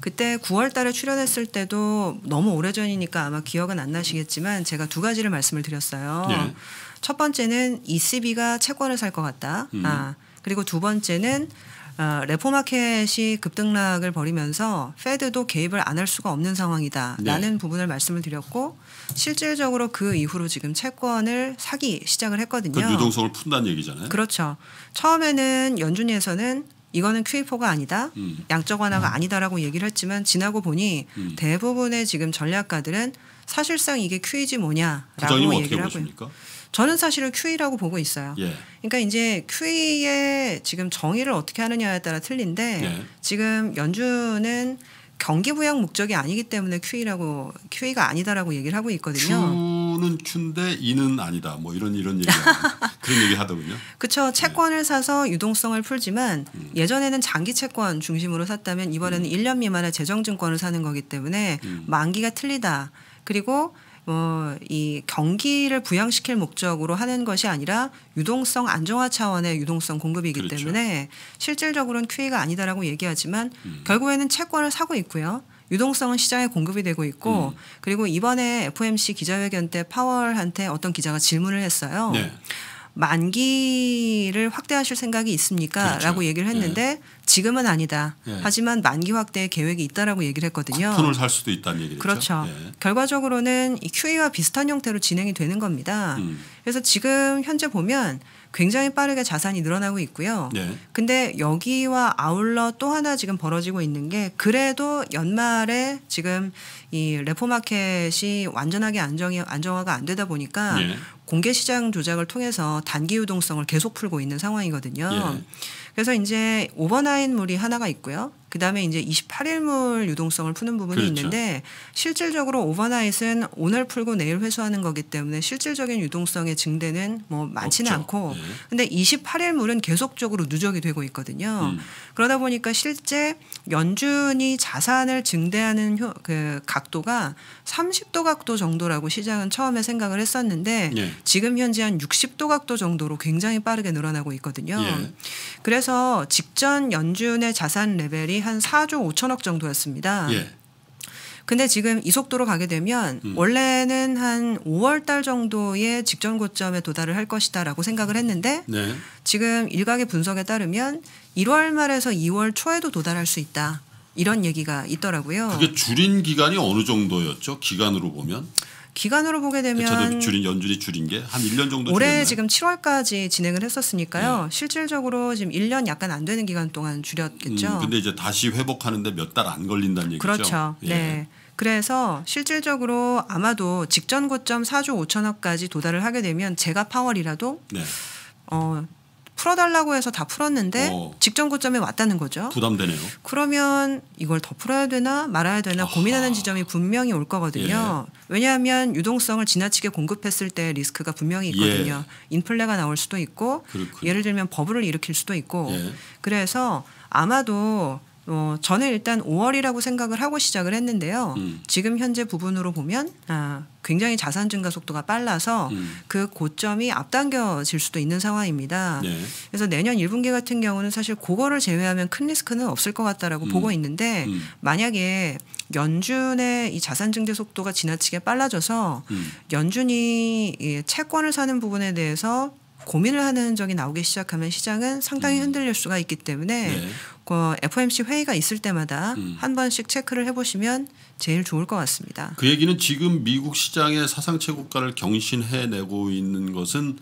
그때 9월 달에 출연했을 때도 너무 오래전이니까 아마 기억은 안 나시겠지만 제가 두 가지를 말씀을 드렸어요. 예. 첫 번째는 ECB가 채권을 살 것 같다. 음. 아, 그리고 두 번째는 어, 레포마켓이 급등락을 벌이면서 페드도 개입을 안 할 수가 없는 상황이다라는 네. 부분을 말씀을 드렸고 실질적으로 그 이후로 지금 채권을 사기 시작을 그 했거든요. 유동성을 푼다는 얘기잖아요. 그렇죠. 처음에는 연준에서는 이거는 QE4가 아니다. 음. 양적 완화가 아니다라고 얘기를 했지만 지나고 보니 음. 대부분의 지금 전략가들은 사실상 이게 QE지 뭐냐라고 얘기를 하고요. 보십니까? 저는 사실은 QE라고 보고 있어요. 예. 그러니까 이제 QE의 지금 정의를 어떻게 하느냐에 따라 틀린데 예. 지금 연준은 경기 부양 목적이 아니기 때문에 QE라고 QE가 아니다라고 얘기를 하고 있거든요. Q는 Q인데 E는 아니다. 뭐 이런 이런 얘기 그런 얘기 하더군요. 그렇죠. 채권을 사서 유동성을 풀지만 음. 예전에는 장기 채권 중심으로 샀다면 이번에는 1년 미만의 재정 증권을 사는 거기 때문에 음. 만기가 틀리다. 그리고 뭐 이 경기를 부양시킬 목적으로 하는 것이 아니라 유동성 안정화 차원의 유동성 공급이기 그렇죠. 때문에 실질적으로는 QE가 아니다라고 얘기하지만 음. 결국에는 채권을 사고 있고요. 유동성은 시장에 공급이 되고 있고 음. 그리고 이번에 FOMC 기자회견 때 파월한테 어떤 기자가 질문을 했어요. 네. 만기를 확대하실 생각이 있습니까? 그렇죠. 라고 얘기를 했는데 지금은 아니다. 네. 하지만 만기 확대 계획이 있다라고 얘기를 했거든요. 쿠폰을 살 수도 있다는 얘기죠. 그렇죠. 예. 결과적으로는 이 QE와 비슷한 형태로 진행이 되는 겁니다. 음. 그래서 지금 현재 보면 굉장히 빠르게 자산이 늘어나고 있고요. 네. 근데 여기와 아울러 또 하나 지금 벌어지고 있는 게 그래도 연말에 지금 이 레포마켓이 완전하게 안정이 안정화가 안 되다 보니까 예. 공개 시장 조작을 통해서 단기 유동성을 계속 풀고 있는 상황이거든요. 예. 그래서 이제 오버나잇물이 하나가 있고요. 그 다음에 이제 28일물 유동성을 푸는 부분이 그렇죠. 있는데 실질적으로 오버나잇은 오늘 풀고 내일 회수하는 거기 때문에 실질적인 유동성의 증대는 뭐 많지는 없죠. 않고 예. 근데 28일물은 계속적으로 누적이 되고 있거든요. 음. 그러다 보니까 실제 연준이 자산을 증대하는 효, 그 각도가 30도 각도 정도라고 시장은 처음에 생각을 했었는데 예. 지금 현재 한 60도 각도 정도로 굉장히 빠르게 늘어나고 있거든요. 예. 그래서 직전 연준의 자산 레벨이 한 4조 5천억 정도였습니다. 예. 근데 지금 이 속도로 가게 되면 음. 원래는 한 5월 달 정도의 직전 고점에 도달을 할 것이다라고 생각을 했는데 네. 지금 일각의 분석에 따르면 1월 말에서 2월 초에도 도달할 수 있다. 이런 얘기가 있더라고요. 그게 줄인 기간이 어느 정도였죠? 기간으로 보면 기간으로 보게 저도 되면 줄인 연준이 줄인 게 한 1년 정도 올해 줄였나요? 지금 7월까지 진행을 네. 했었으니까요. 실질적으로 지금 1년 약간 안 되는 기간 동안 줄였겠죠. 음, 근데 이제 다시 회복하는데 몇 달 안 걸린다는 얘기죠. 그렇죠. 예. 네. 그래서 실질적으로 아마도 직전 고점 4조 5천억까지 도달을 하게 되면 제가 파월이라도 네. 어 풀어달라고 해서 다 풀었는데 오. 직전 고점에 왔다는 거죠. 부담되네요. 그러면 이걸 더 풀어야 되나 말아야 되나 아하. 고민하는 지점이 분명히 올 거거든요. 예. 왜냐하면 유동성을 지나치게 공급했을 때 리스크가 분명히 있거든요. 인플레가 나올 수도 있고 예. 그렇군요. 예를 들면 버블을 일으킬 수도 있고 예. 그래서 아마도 어, 저는 일단 5월이라고 생각을 하고 시작을 했는데요. 음. 지금 현재 부분으로 보면 아, 굉장히 자산 증가 속도가 빨라서 음. 그 고점이 앞당겨질 수도 있는 상황입니다. 네. 그래서 내년 1분기 같은 경우는 사실 그거를 제외하면 큰 리스크는 없을 것 같다라고 음. 보고 있는데 음. 만약에 연준의 이 자산 증대 속도가 지나치게 빨라져서 음. 연준이 이 채권을 사는 부분에 대해서 고민을 하는 적이 나오기 시작하면 시장은 상당히 흔들릴 수가 있기 때문에 음. 네. 그 FOMC 회의가 있을 때마다 음. 한 번씩 체크를 해보시면 제일 좋을 것 같습니다. 그 얘기는 지금 미국 시장의 사상 최고가를 경신해내고 있는 것은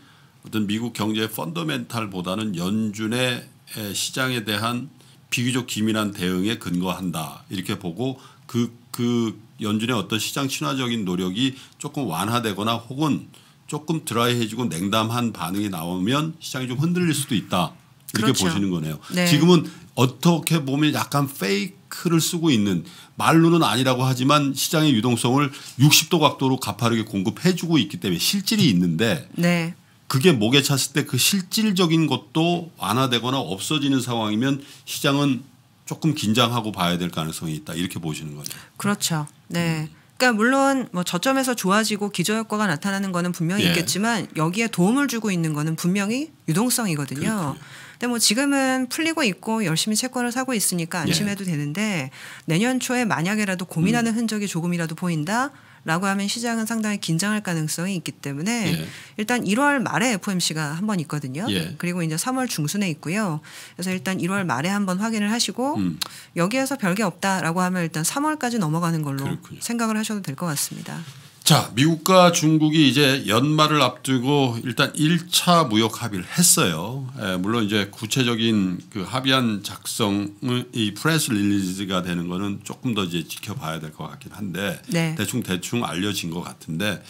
어떤 미국 경제의 펀더멘탈보다는 연준의 에, 시장에 대한 비교적 기민한 대응에 근거한다 이렇게 보고 그, 그 연준의 어떤 시장 친화적인 노력이 조금 완화되거나 혹은 조금 드라이해지고 냉담한 반응이 나오면 시장이 좀 흔들릴 수도 있다 이렇게 그렇죠. 보시는 거네요. 네. 지금은 어떻게 보면 약간 페이크를 쓰고 있는 말로는 아니라고 하지만 시장의 유동성을 60도 각도로 가파르게 공급해주고 있기 때문에 실질이 있는데 네. 그게 목에 찼을 때 그 실질적인 것도 완화되거나 없어지는 상황이면 시장은 조금 긴장하고 봐야 될 가능성이 있다 이렇게 보시는 거죠. 그렇죠. 네. 그러니까 물론 뭐 저점에서 좋아지고 기저 효과가 나타나는 거는 분명히 예. 있겠지만 여기에 도움을 주고 있는 거는 분명히 유동성이거든요. 그렇군요. 근데 뭐 지금은 풀리고 있고 열심히 채권을 사고 있으니까 예. 안심해도 되는데 내년 초에 만약에라도 고민하는 음. 흔적이 조금이라도 보인다. 라고 하면 시장은 상당히 긴장할 가능성이 있기 때문에 예. 일단 1월 말에 FOMC가 한 번 있거든요. 예. 그리고 이제 3월 중순에 있고요. 그래서 일단 1월 말에 한번 확인을 하시고 음. 여기에서 별게 없다라고 하면 일단 3월까지 넘어가는 걸로 그렇군요. 생각을 하셔도 될 것 같습니다. 자, 미국과 중국이 이제 연말을 앞두고 일단 1차 무역 합의를 했어요. 에, 물론 이제 구체적인 그 합의안 작성을 이 프레스 릴리즈가 되는 거는 조금 더 이제 지켜봐야 될 것 같긴 한데 네. 대충 대충 알려진 것 같은데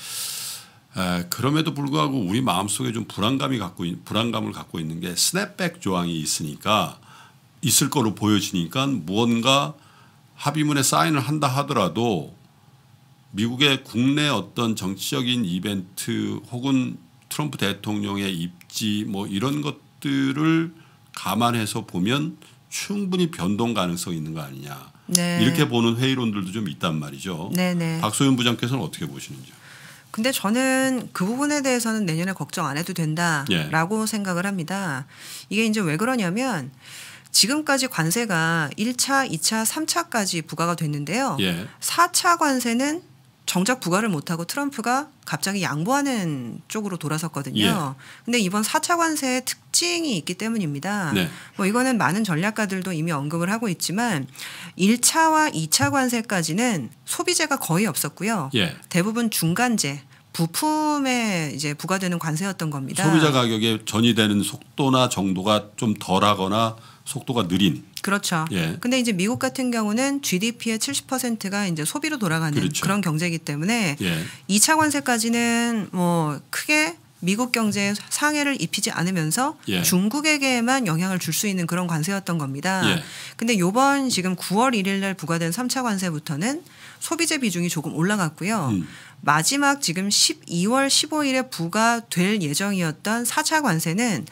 에, 그럼에도 불구하고 우리 마음속에 좀 불안감이 갖고 있, 불안감을 갖고 있는 게 스냅백 조항이 있으니까 있을 거로 보여지니까 무언가 합의문에 사인을 한다 하더라도 미국의 국내 어떤 정치적인 이벤트 혹은 트럼프 대통령의 입지 뭐 이런 것들을 감안해서 보면 충분히 변동 가능성이 있는 거 아니냐 네. 이렇게 보는 회의론들도 좀 있단 말이죠. 네네. 박소연 부장께서는 어떻게 보시는지? 근데 저는 그 부분에 대해서는 내년에 걱정 안 해도 예. 된다라고 생각을 합니다. 이게 이제 왜 그러냐면 지금까지 관세가 1차, 2차, 3차까지 부과가 됐는데요. 예, 4차 관세는 정작 부과를 못하고 트럼프가 갑자기 양보하는 쪽으로 돌아섰거든요. 근데 이번 4차 관세의 특징이 있기 때문입니다. 네, 뭐 이거는 많은 전략가들도 이미 언급을 하고 있지만 1차와 2차 관세까지는 소비재가 거의 없었고요. 예. 대부분 중간재 부품에 이제 부과되는 관세였던 겁니다. 소비자 가격에 전이되는 속도나 정도가 좀 덜하거나 속도가 느린. 그렇죠. 예. 근데 이제 미국 같은 경우는 GDP의 70%가 이제 소비로 돌아가는 그렇죠. 그런 경제이기 때문에 예, 2차 관세까지는 뭐 크게 미국 경제에 상해를 입히지 않으면서 예. 중국에게만 영향을 줄 수 있는 그런 관세였던 겁니다. 예. 근데 요번 지금 9월 1일 날 부과된 3차 관세부터는 소비재 비중이 조금 올라갔고요. 음. 마지막 지금 12월 15일에 부과될 예정이었던 4차 관세는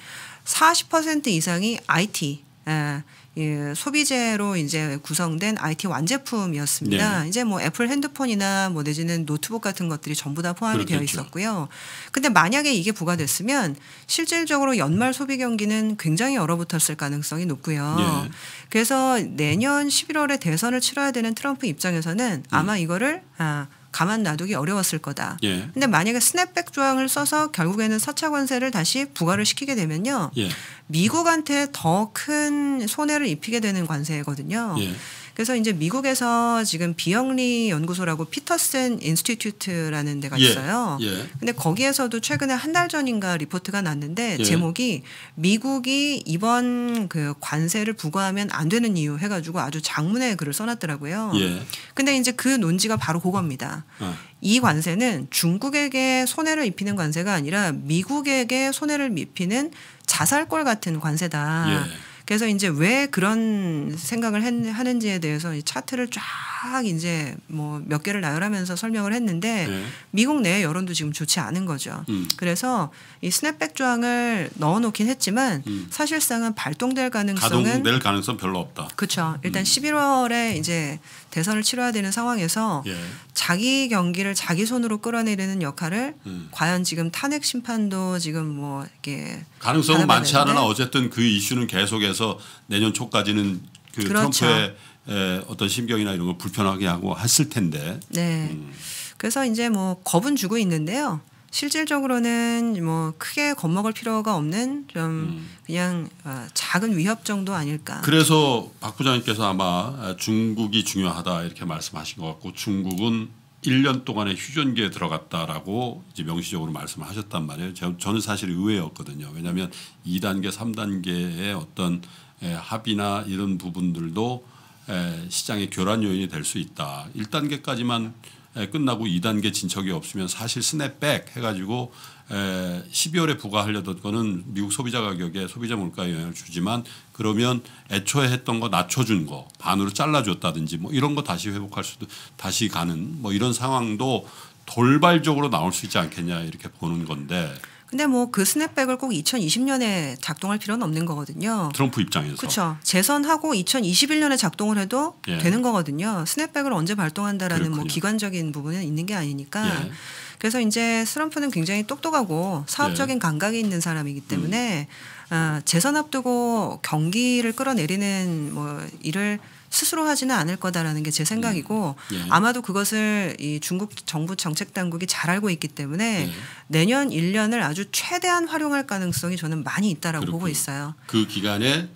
40% 이상이 IT 에, 예, 소비재로 이제 구성된 IT 완제품이었습니다. 네. 이제 뭐 애플 핸드폰이나 뭐 내지는 노트북 같은 것들이 전부 다 포함이 되어 그렇겠죠. 있었고요. 근데 만약에 이게 부과됐으면 실질적으로 연말 소비 경기는 굉장히 얼어붙었을 가능성이 높고요. 예. 그래서 내년 11월에 대선을 치러야 되는 트럼프 입장에서는 아마 이거를 아, 가만 놔두기 어려웠을 거다. 예, 근데 만약에 스냅백 조항을 써서 결국에는 4차 관세를 다시 부과를 시키게 되면요. 예, 미국한테 더 큰 손해를 입히게 되는 관세거든요. 예, 그래서 이제 미국에서 지금 비영리 연구소라고 Peterson Institute라는 데가 예, 있어요. 예, 근데 거기에서도 최근에 한 달 전인가 리포트가 났는데 예. 제목이 미국이 이번 그 관세를 부과하면 안 되는 이유 해가지고 아주 장문의 글을 써놨더라고요. 예, 근데 이제 그 논지가 바로 그겁니다. 어, 이 관세는 중국에게 손해를 입히는 관세가 아니라 미국에게 손해를 입히는 자살골 같은 관세다. 예. 그래서 이제 왜 그런 생각을 했, 하는지에 대해서 이 차트를 쫙 이제 뭐 몇 개를 나열하면서 설명을 했는데 예. 미국 내 여론도 지금 좋지 않은 거죠. 음. 그래서 이 스냅백 조항을 넣어놓긴 했지만 음. 사실상은 발동될 가능성은 가동될 가능성 별로 없다. 그렇죠. 일단 음. 11월에 이제 대선을 치러야 되는 상황에서 예. 자기 경기를 자기 손으로 끌어내리는 역할을 음. 과연 지금 탄핵 심판도 지금 뭐 이게 가능성은 많지 않으나. 어쨌든 그 이슈는 계속해서 내년 초까지는 그 그렇죠. 트럼프의 에, 어떤 심경이나 이런 걸 불편하게 하고 했을 텐데. 네. 음. 그래서 이제 뭐 겁은 주고 있는데요. 실질적으로는 뭐 크게 겁먹을 필요가 없는 좀 음. 그냥 어, 작은 위협 정도 아닐까. 그래서 박 부장님께서 아마 중국이 중요하다 이렇게 말씀하신 것 같고 중국은 1년 동안의 휴전기에 들어갔다라고 이제 명시적으로 말씀을 하셨단 말이에요. 저- 저는 사실 의외였거든요. 왜냐하면 2단계, 3단계의 어떤 에, 합의나 이런 부분들도 에, 시장의 교란 요인이 될 수 있다. 1단계까지만 끝나고 2단계 진척이 없으면 사실 스냅백 해가지고 에, 12월에 부과하려던 거는 미국 소비자 가격에 소비자 물가에 영향을 주지만 그러면 애초에 했던 거 낮춰준 거 반으로 잘라줬다든지 뭐 이런 거 다시 회복할 수도 다시 가는 뭐 이런 상황도 돌발적으로 나올 수 있지 않겠냐 이렇게 보는 건데 근데 뭐 그 스냅백을 꼭 2020년에 작동할 필요는 없는 거거든요. 트럼프 입장에서 그렇죠. 재선하고 2021년에 작동을 해도 예. 되는 거거든요. 스냅백을 언제 발동한다라는 뭐 그렇군요. 기관적인 부분은 있는 게 아니니까. 예. 그래서 이제 트럼프는 굉장히 똑똑하고 사업적인 예. 감각이 있는 사람이기 음. 때문에 아, 재선 앞두고 경기를 끌어내리는 뭐 일을 스스로 하지는 않을 거다라는 게 제 생각이고 예. 아마도 그것을 이 중국 정부 정책 당국이 잘 알고 있기 때문에 예. 내년 1년을 아주 최대한 활용할 가능성이 저는 많이 있다라고 보고 그렇군요. 있어요. 그 기간에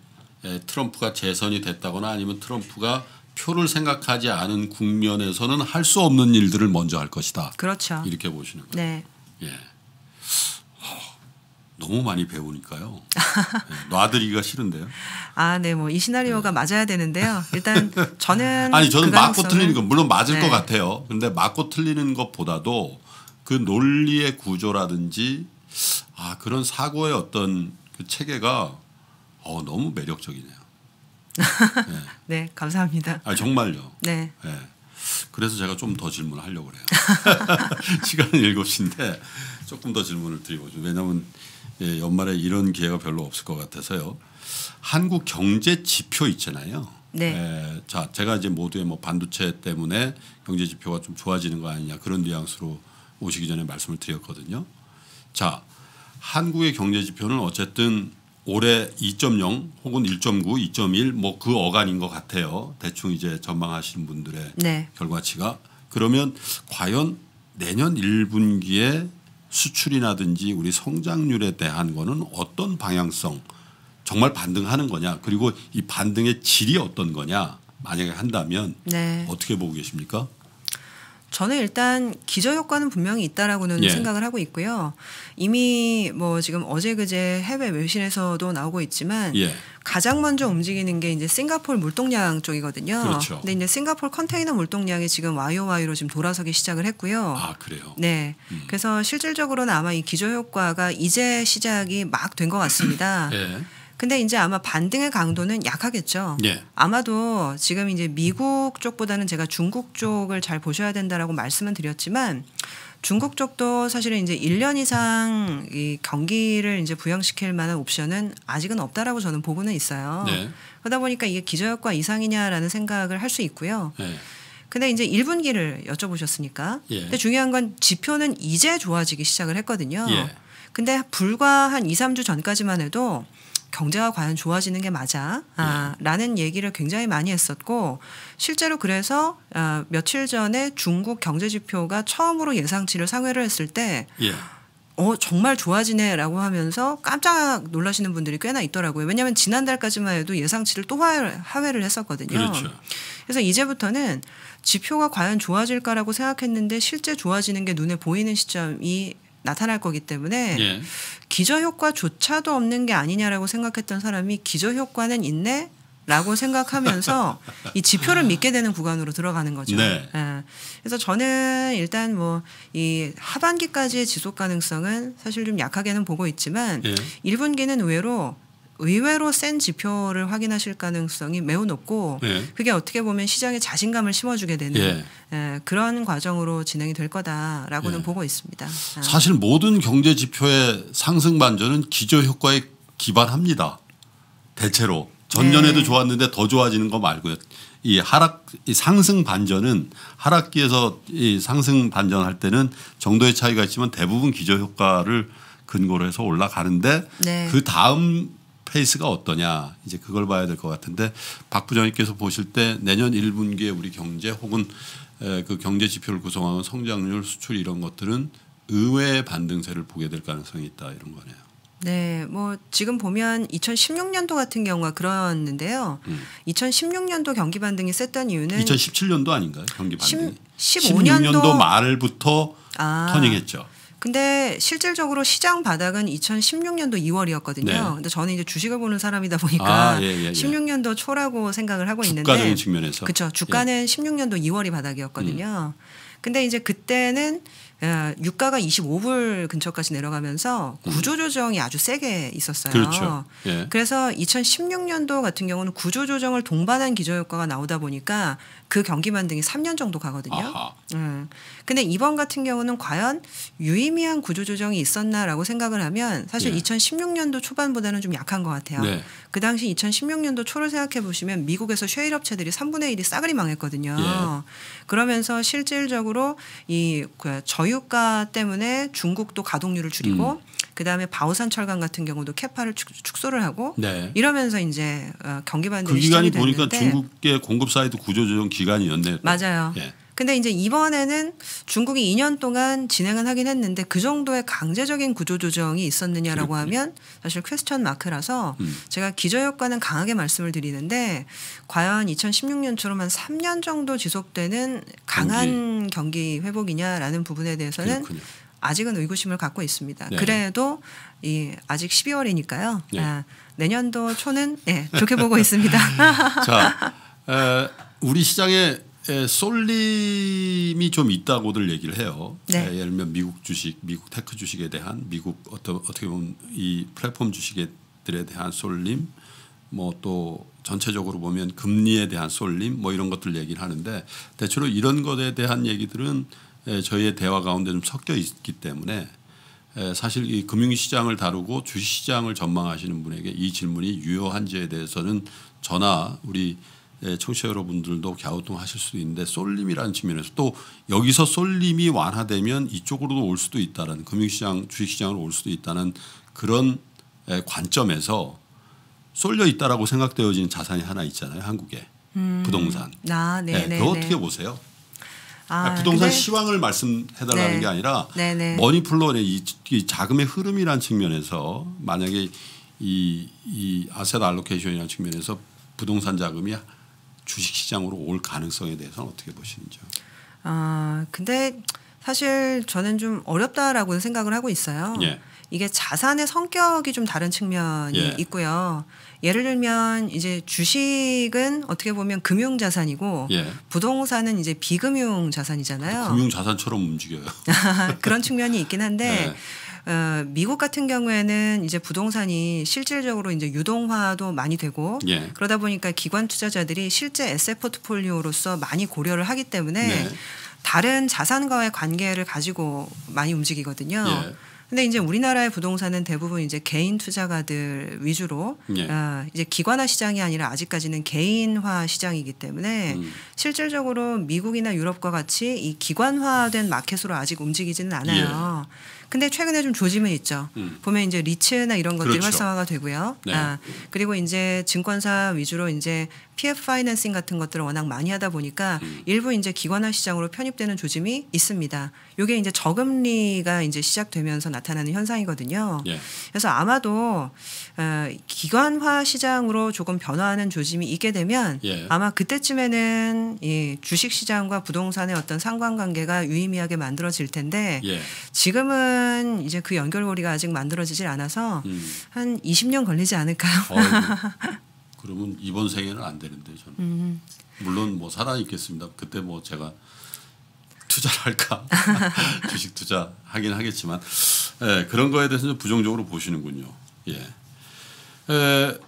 에, 트럼프가 재선이 됐다거나 아니면 트럼프가 표를 생각하지 않은 국면에서는 할 수 없는 일들을 먼저 할 것이다. 그렇죠. 이렇게 보시는 거예요. 네. 예. 어, 너무 많이 배우니까요. 예, 놔드리기가 싫은데요. 아, 네, 뭐 이 시나리오가 맞아야 되는데요. 일단 저는 아니 저는 그 맞고 틀리는 건 물론 맞을 네. 것 같아요. 근데 맞고 틀리는 것보다도 그 논리의 구조라든지 아 그런 사고의 어떤 그 체계가 어 너무 매력적이네요. 네, 감사합니다. 아 정말요. 네. 예. 그래서 제가 좀 더 질문을 하려고 그래요. 시간은 7시인데 조금 더 질문을 드리고 좀 왜냐하면 예, 연말에 이런 기회가 별로 없을 것 같아서요. 한국 경제 지표 있잖아요. 네. 예, 자, 제가 이제 모두의 뭐 반도체 때문에 경제 지표가 좀 좋아지는 거 아니냐 그런 뉘앙스로 오시기 전에 말씀을 드렸거든요. 자, 한국의 경제 지표는 어쨌든 올해 2.0 혹은 1.9, 2.1 뭐 그 어간인 것 같아요. 대충 이제 전망하시는 분들의 네. 결과치가 그러면 과연 내년 1분기에 수출이나든지 우리 성장률에 대한 거는 어떤 방향성 정말 반등하는 거냐 그리고 이 반등의 질이 어떤 거냐 만약에 한다면 네. 어떻게 보고 계십니까? 저는 일단 기저 효과는 분명히 있다라고는 예. 생각을 하고 있고요. 이미 뭐 지금 어제 그제 해외 외신에서도 나오고 있지만 예. 가장 먼저 움직이는 게 이제 싱가포르 물동량 쪽이거든요. 그렇죠. 근데 이제 싱가포르 컨테이너 물동량이 지금 YOY로 지금 돌아서기 시작을 했고요. 아 그래요. 네. 음. 그래서 실질적으로는 아마 이 기저 효과가 이제 시작이 막 된 것 같습니다. 예. 근데 이제 아마 반등의 강도는 약하겠죠. 예. 아마도 지금 이제 미국 쪽보다는 제가 중국 쪽을 잘 보셔야 된다라고 말씀은 드렸지만 중국 쪽도 사실은 이제 1년 이상 이 경기를 이제 부양시킬 만한 옵션은 아직은 없다라고 저는 보고는 있어요. 네. 그러다 보니까 이게 기저효과 이상이냐라는 생각을 할 수 있고요. 예. 근데 이제 1분기를 여쭤보셨으니까. 예. 근데 중요한 건 지표는 이제 좋아지기 시작을 했거든요. 예. 근데 불과 한 2, 3주 전까지만 해도 경제가 과연 좋아지는 게 맞아? 아, 예. 라는 얘기를 굉장히 많이 했었고 실제로 그래서 아, 며칠 전에 중국 경제 지표가 처음으로 예상치를 상회를 했을 때 예. 어, 정말 좋아지네라고 하면서 깜짝 놀라시는 분들이 꽤나 있더라고요. 왜냐하면 지난달까지만 해도 예상치를 또 하회를, 하회를 했었거든요. 그렇죠. 그래서 이제부터는 지표가 과연 좋아질까라고 생각했는데 실제 좋아지는 게 눈에 보이는 시점이 나타날 거기 때문에 예. 기저 효과조차도 없는 게 아니냐라고 생각했던 사람이 기저 효과는 있네. 라고 생각하면서 이 지표를 믿게 되는 구간으로 들어가는 거죠. 네. 예. 그래서 저는 일단 뭐 이 하반기까지의 지속 가능성은 사실 좀 약하게는 보고 있지만 예. 1분기는 의외로 의외로 센 지표를 확인하실 가능성이 매우 높고 예. 그게 어떻게 보면 시장에 자신감을 심어주게 되는 예. 예, 그런 과정으로 진행이 될 거다라고는 예. 보고 있습니다. 아. 사실 모든 경제 지표의 상승 반전은 기저 효과에 기반합니다. 대체로 전년에도 네. 좋았는데 더 좋아지는 거 말고요. 이 하락 이 상승 반전은 하락기에서 이 상승 반전할 때는 정도의 차이가 있지만 대부분 기저 효과를 근거로 해서 올라가는데 네. 그 다음 페이스가 어떠냐 이제 그걸 봐야 될 것 같은데 박 부장님께서 보실 때 내년 1분기에 우리 경제 혹은 에, 그 경제 지표를 구성하는 성장률, 수출 이런 것들은 의외의 반등세를 보게 될 가능성이 있다 이런 거네요. 네, 뭐 지금 보면 2016년도 같은 경우가 그랬는데요. 음. 2016년도 경기 반등이 셌던 이유는 2017년도 아닌가요? 경기 반등이. 10 16년도 15년도 말부터 아. 터닝했죠. 근데 실질적으로 시장 바닥은 2016년도 2월이었거든요. 네. 근데 저는 이제 주식을 보는 사람이다 보니까 아, 예, 예, 예. 16년도 초라고 생각을 하고 있는데 주가적인 측면에서. 그렇죠. 주가는 16년도 2월이 바닥이었거든요. 근데 이제 그때는 어, 유가가 25불 근처까지 내려가면서 구조조정이 아주 세게 있었어요. 음. 그렇죠. 예. 그래서 2016년도 같은 경우는 구조조정을 동반한 기저효과가 나오다 보니까 그 경기 반등이 3년 정도 가거든요. 아하. 음. 근데 이번 같은 경우는 과연 유의미한 구조조정이 있었나라고 생각을 하면 사실 네. 2016년도 초반보다는 좀 약한 것 같아요. 네. 그 당시 2016년도 초를 생각해 보시면 미국에서 쉐일 업체들이 3분의 1이 싸그리 망했거든요. 예. 그러면서 실질적으로 이그 저유가 때문에 중국도 가동률을 줄이고 음. 그다음에 바오산 철강 같은 경우도 capa를 축, 축소를 하고 네. 이러면서 이제 어, 경기 그 반등이 기간이 시작이 보니까 중국의 공급 사이드 구조조정 기간이었네요. 또. 맞아요. 예. 근데 이제 이번에는 중국이 2년 동안 진행은 하긴 했는데 그 정도의 강제적인 구조 조정이 있었느냐라고 그렇군요. 하면 사실 question mark라서 음. 제가 기저 효과는 강하게 말씀을 드리는데 과연 2016년처럼 한 3년 정도 지속되는 강한 경기 회복이냐라는 부분에 대해서는 그렇군요. 아직은 의구심을 갖고 있습니다. 네. 그래도 이 아직 12월이니까요. 네. 아, 내년도 초는 예, 좋게 보고 있습니다. 자, 에, 우리 시장에 에, 쏠림이 좀 있다고들 얘기를 해요. 네. 에, 예를 들면 미국 주식, 미국 tech 주식에 대한 미국 어떤 어떻게 보면 이 플랫폼 주식들에 대한 쏠림, 뭐 또 전체적으로 보면 금리에 대한 쏠림, 뭐 이런 것들 얘기를 하는데 대체로 이런 것에 대한 얘기들은 에, 저희의 대화 가운데 좀 섞여 있기 때문에 에, 사실 이 금융시장을 다루고 주식시장을 전망하시는 분에게 이 질문이 유효한지에 대해서는 저나 우리 에, 청취자 여러분들도 갸우뚱하실 수도 있는데 쏠림이라는 측면에서 또 여기서 쏠림이 완화되면 이쪽으로도 올 수도 있다는 금융시장 주식시장으로 올 수도 있다는 그런 에, 관점에서 쏠려 있다라고 생각되어지는 자산이 하나 있잖아요 한국에 부동산. 아, 네, 네, 네, 그거 네. 어떻게 보세요? 아, 부동산 근데- 시황을 말씀해달라는 네. 게 아니라 네, 네. 머니플로의 이, 이 자금의 흐름이라는 측면에서 만약에 이, 이 아셋 알로케이션이라는 측면에서 부동산 자금이 주식 시장으로 올 가능성에 대해서는 어떻게 보시는지요? 아, 근데 사실 저는 좀 어렵다라고 생각을 하고 있어요. 예. 이게 자산의 성격이 좀 다른 측면이 예. 있고요. 예를 들면 이제 주식은 어떻게 보면 금융 자산이고 예. 부동산은 이제 비금융 자산이잖아요. 금융 자산처럼 움직여요. 그런 측면이 있긴 한데 네. 어, 미국 같은 경우에는 이제 부동산이 실질적으로 이제 유동화도 많이 되고 예. 그러다 보니까 기관 투자자들이 실제 에셋 포트폴리오로서 많이 고려를 하기 때문에 네. 다른 자산과의 관계를 가지고 많이 움직이거든요. 예. 근데 이제 우리나라의 부동산은 대부분 이제 개인 투자가들 위주로 예. 아, 이제 기관화 시장이 아니라 아직까지는 개인화 시장이기 때문에 음. 실질적으로 미국이나 유럽과 같이 이 기관화된 마켓으로 아직 움직이지는 않아요. 근데 최근에 좀 조짐은 있죠. 예. 음. 보면 이제 리츠나 이런 것들이 그렇죠. 활성화가 되고요. 네. 아, 그리고 이제 증권사 위주로 이제 PF 파이낸싱 같은 것들을 워낙 많이 하다 보니까 음. 일부 이제 기관화 시장으로 편입되는 조짐이 있습니다. 요게 이제 저금리가 이제 시작되면서 나타나는 현상이거든요. 예. 그래서 아마도 어, 기관화 시장으로 조금 변화하는 조짐이 있게 되면 예. 아마 그때쯤에는 이 주식 시장과 부동산의 어떤 상관관계가 유의미하게 만들어질 텐데 예. 지금은 이제 그 연결고리가 아직 만들어지질 않아서 음. 한 20년 걸리지 않을까요? 어이구. 그러면 이번 생에는 안 되는데 저는 음. 물론 뭐 살아 있겠습니다. 그때 뭐 제가 투자를 할까 주식 투자 하긴 하겠지만 예, 그런 거에 대해서 는 부정적으로 보시는군요. 예. 에,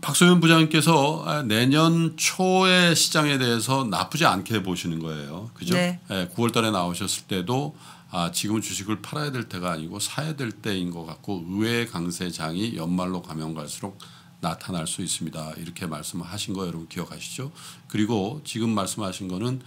박소연 부장님께서 아, 내년 초의 시장에 대해서 나쁘지 않게 보시는 거예요. 그죠? 네. 예, 9월 달에 나오셨을 때도 아, 지금은 주식을 팔아야 될 때가 아니고 사야 될 때인 것 같고 의외의 강세장이 연말로 가면 갈수록 나타날 수 있습니다. 이렇게 말씀하신 거 여러분 기억하시죠? 그리고 지금 말씀하신 거는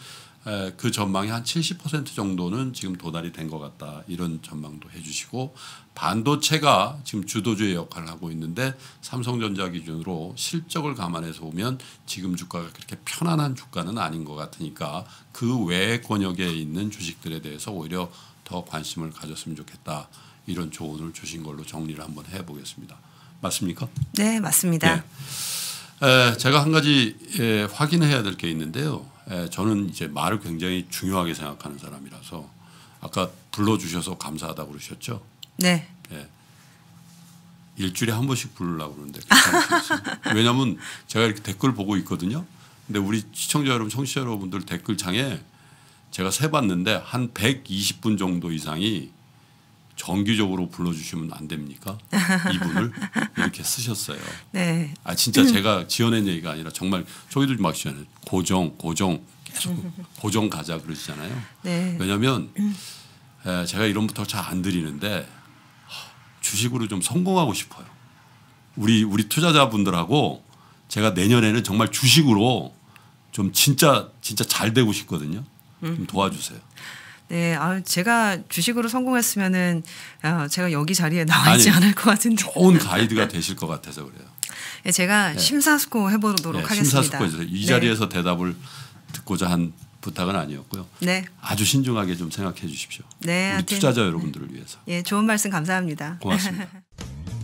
에, 그 전망이 한70% 정도는 지금 도달이 된 것 같다. 이런 전망도 해주시고 반도체가 지금 주도주의 역할을 하고 있는데 삼성전자 기준으로 실적을 감안해서 보면 지금 주가가 그렇게 편안한 주가는 아닌 것 같으니까 그 외의 권역에 있는 주식들에 대해서 오히려 더 관심을 가졌으면 좋겠다. 이런 조언을 주신 걸로 정리를 한번 해보겠습니다. 맞습니까? 네, 맞습니다. 예. 에, 제가 한 가지 에, 확인해야 될 게 있는데요. 에, 저는 이제 말을 굉장히 중요하게 생각하는 사람이라서 아까 불러주셔서 감사하다고 그러셨죠. 네. 예. 일주일에 한 번씩 부르려고 그러는데? 왜냐하면 제가 이렇게 댓글 보고 있거든요. 근데 우리 시청자 여러분, 청취자 여러분들 댓글창에 제가 세봤는데 한 120분 정도 이상이 정기적으로 불러주시면 안 됩니까? 이분을 이렇게 쓰셨어요. 네. 아 진짜 제가 지어낸 얘기가 아니라 정말 저희도 막 지어내 고정 고정 계속 고정 가자 그러시잖아요. 네. 왜냐하면 에, 제가 이런 부탁 잘안 드리는데 하, 주식으로 좀 성공하고 싶어요. 우리 우리 투자자분들하고 제가 내년에는 정말 주식으로 좀 진짜 진짜 잘 되고 싶거든요. 좀 도와주세요. 네, 아, 제가 주식으로 성공했으면은 아, 제가 여기 자리에 나와 있지 아니, 않을 것 같은데. 좋은 가이드가 되실 것 같아서 그래요. 네, 제가 심사숙고 해보도록 네, 하겠습니다. 심사숙고해서 이 네. 자리에서 대답을 듣고자 한 부탁은 아니었고요. 네, 아주 신중하게 좀 생각해 주십시오. 네, 우리 투자자 여러분들을 위해서 예, 좋은 말씀 감사합니다. 고맙습니다.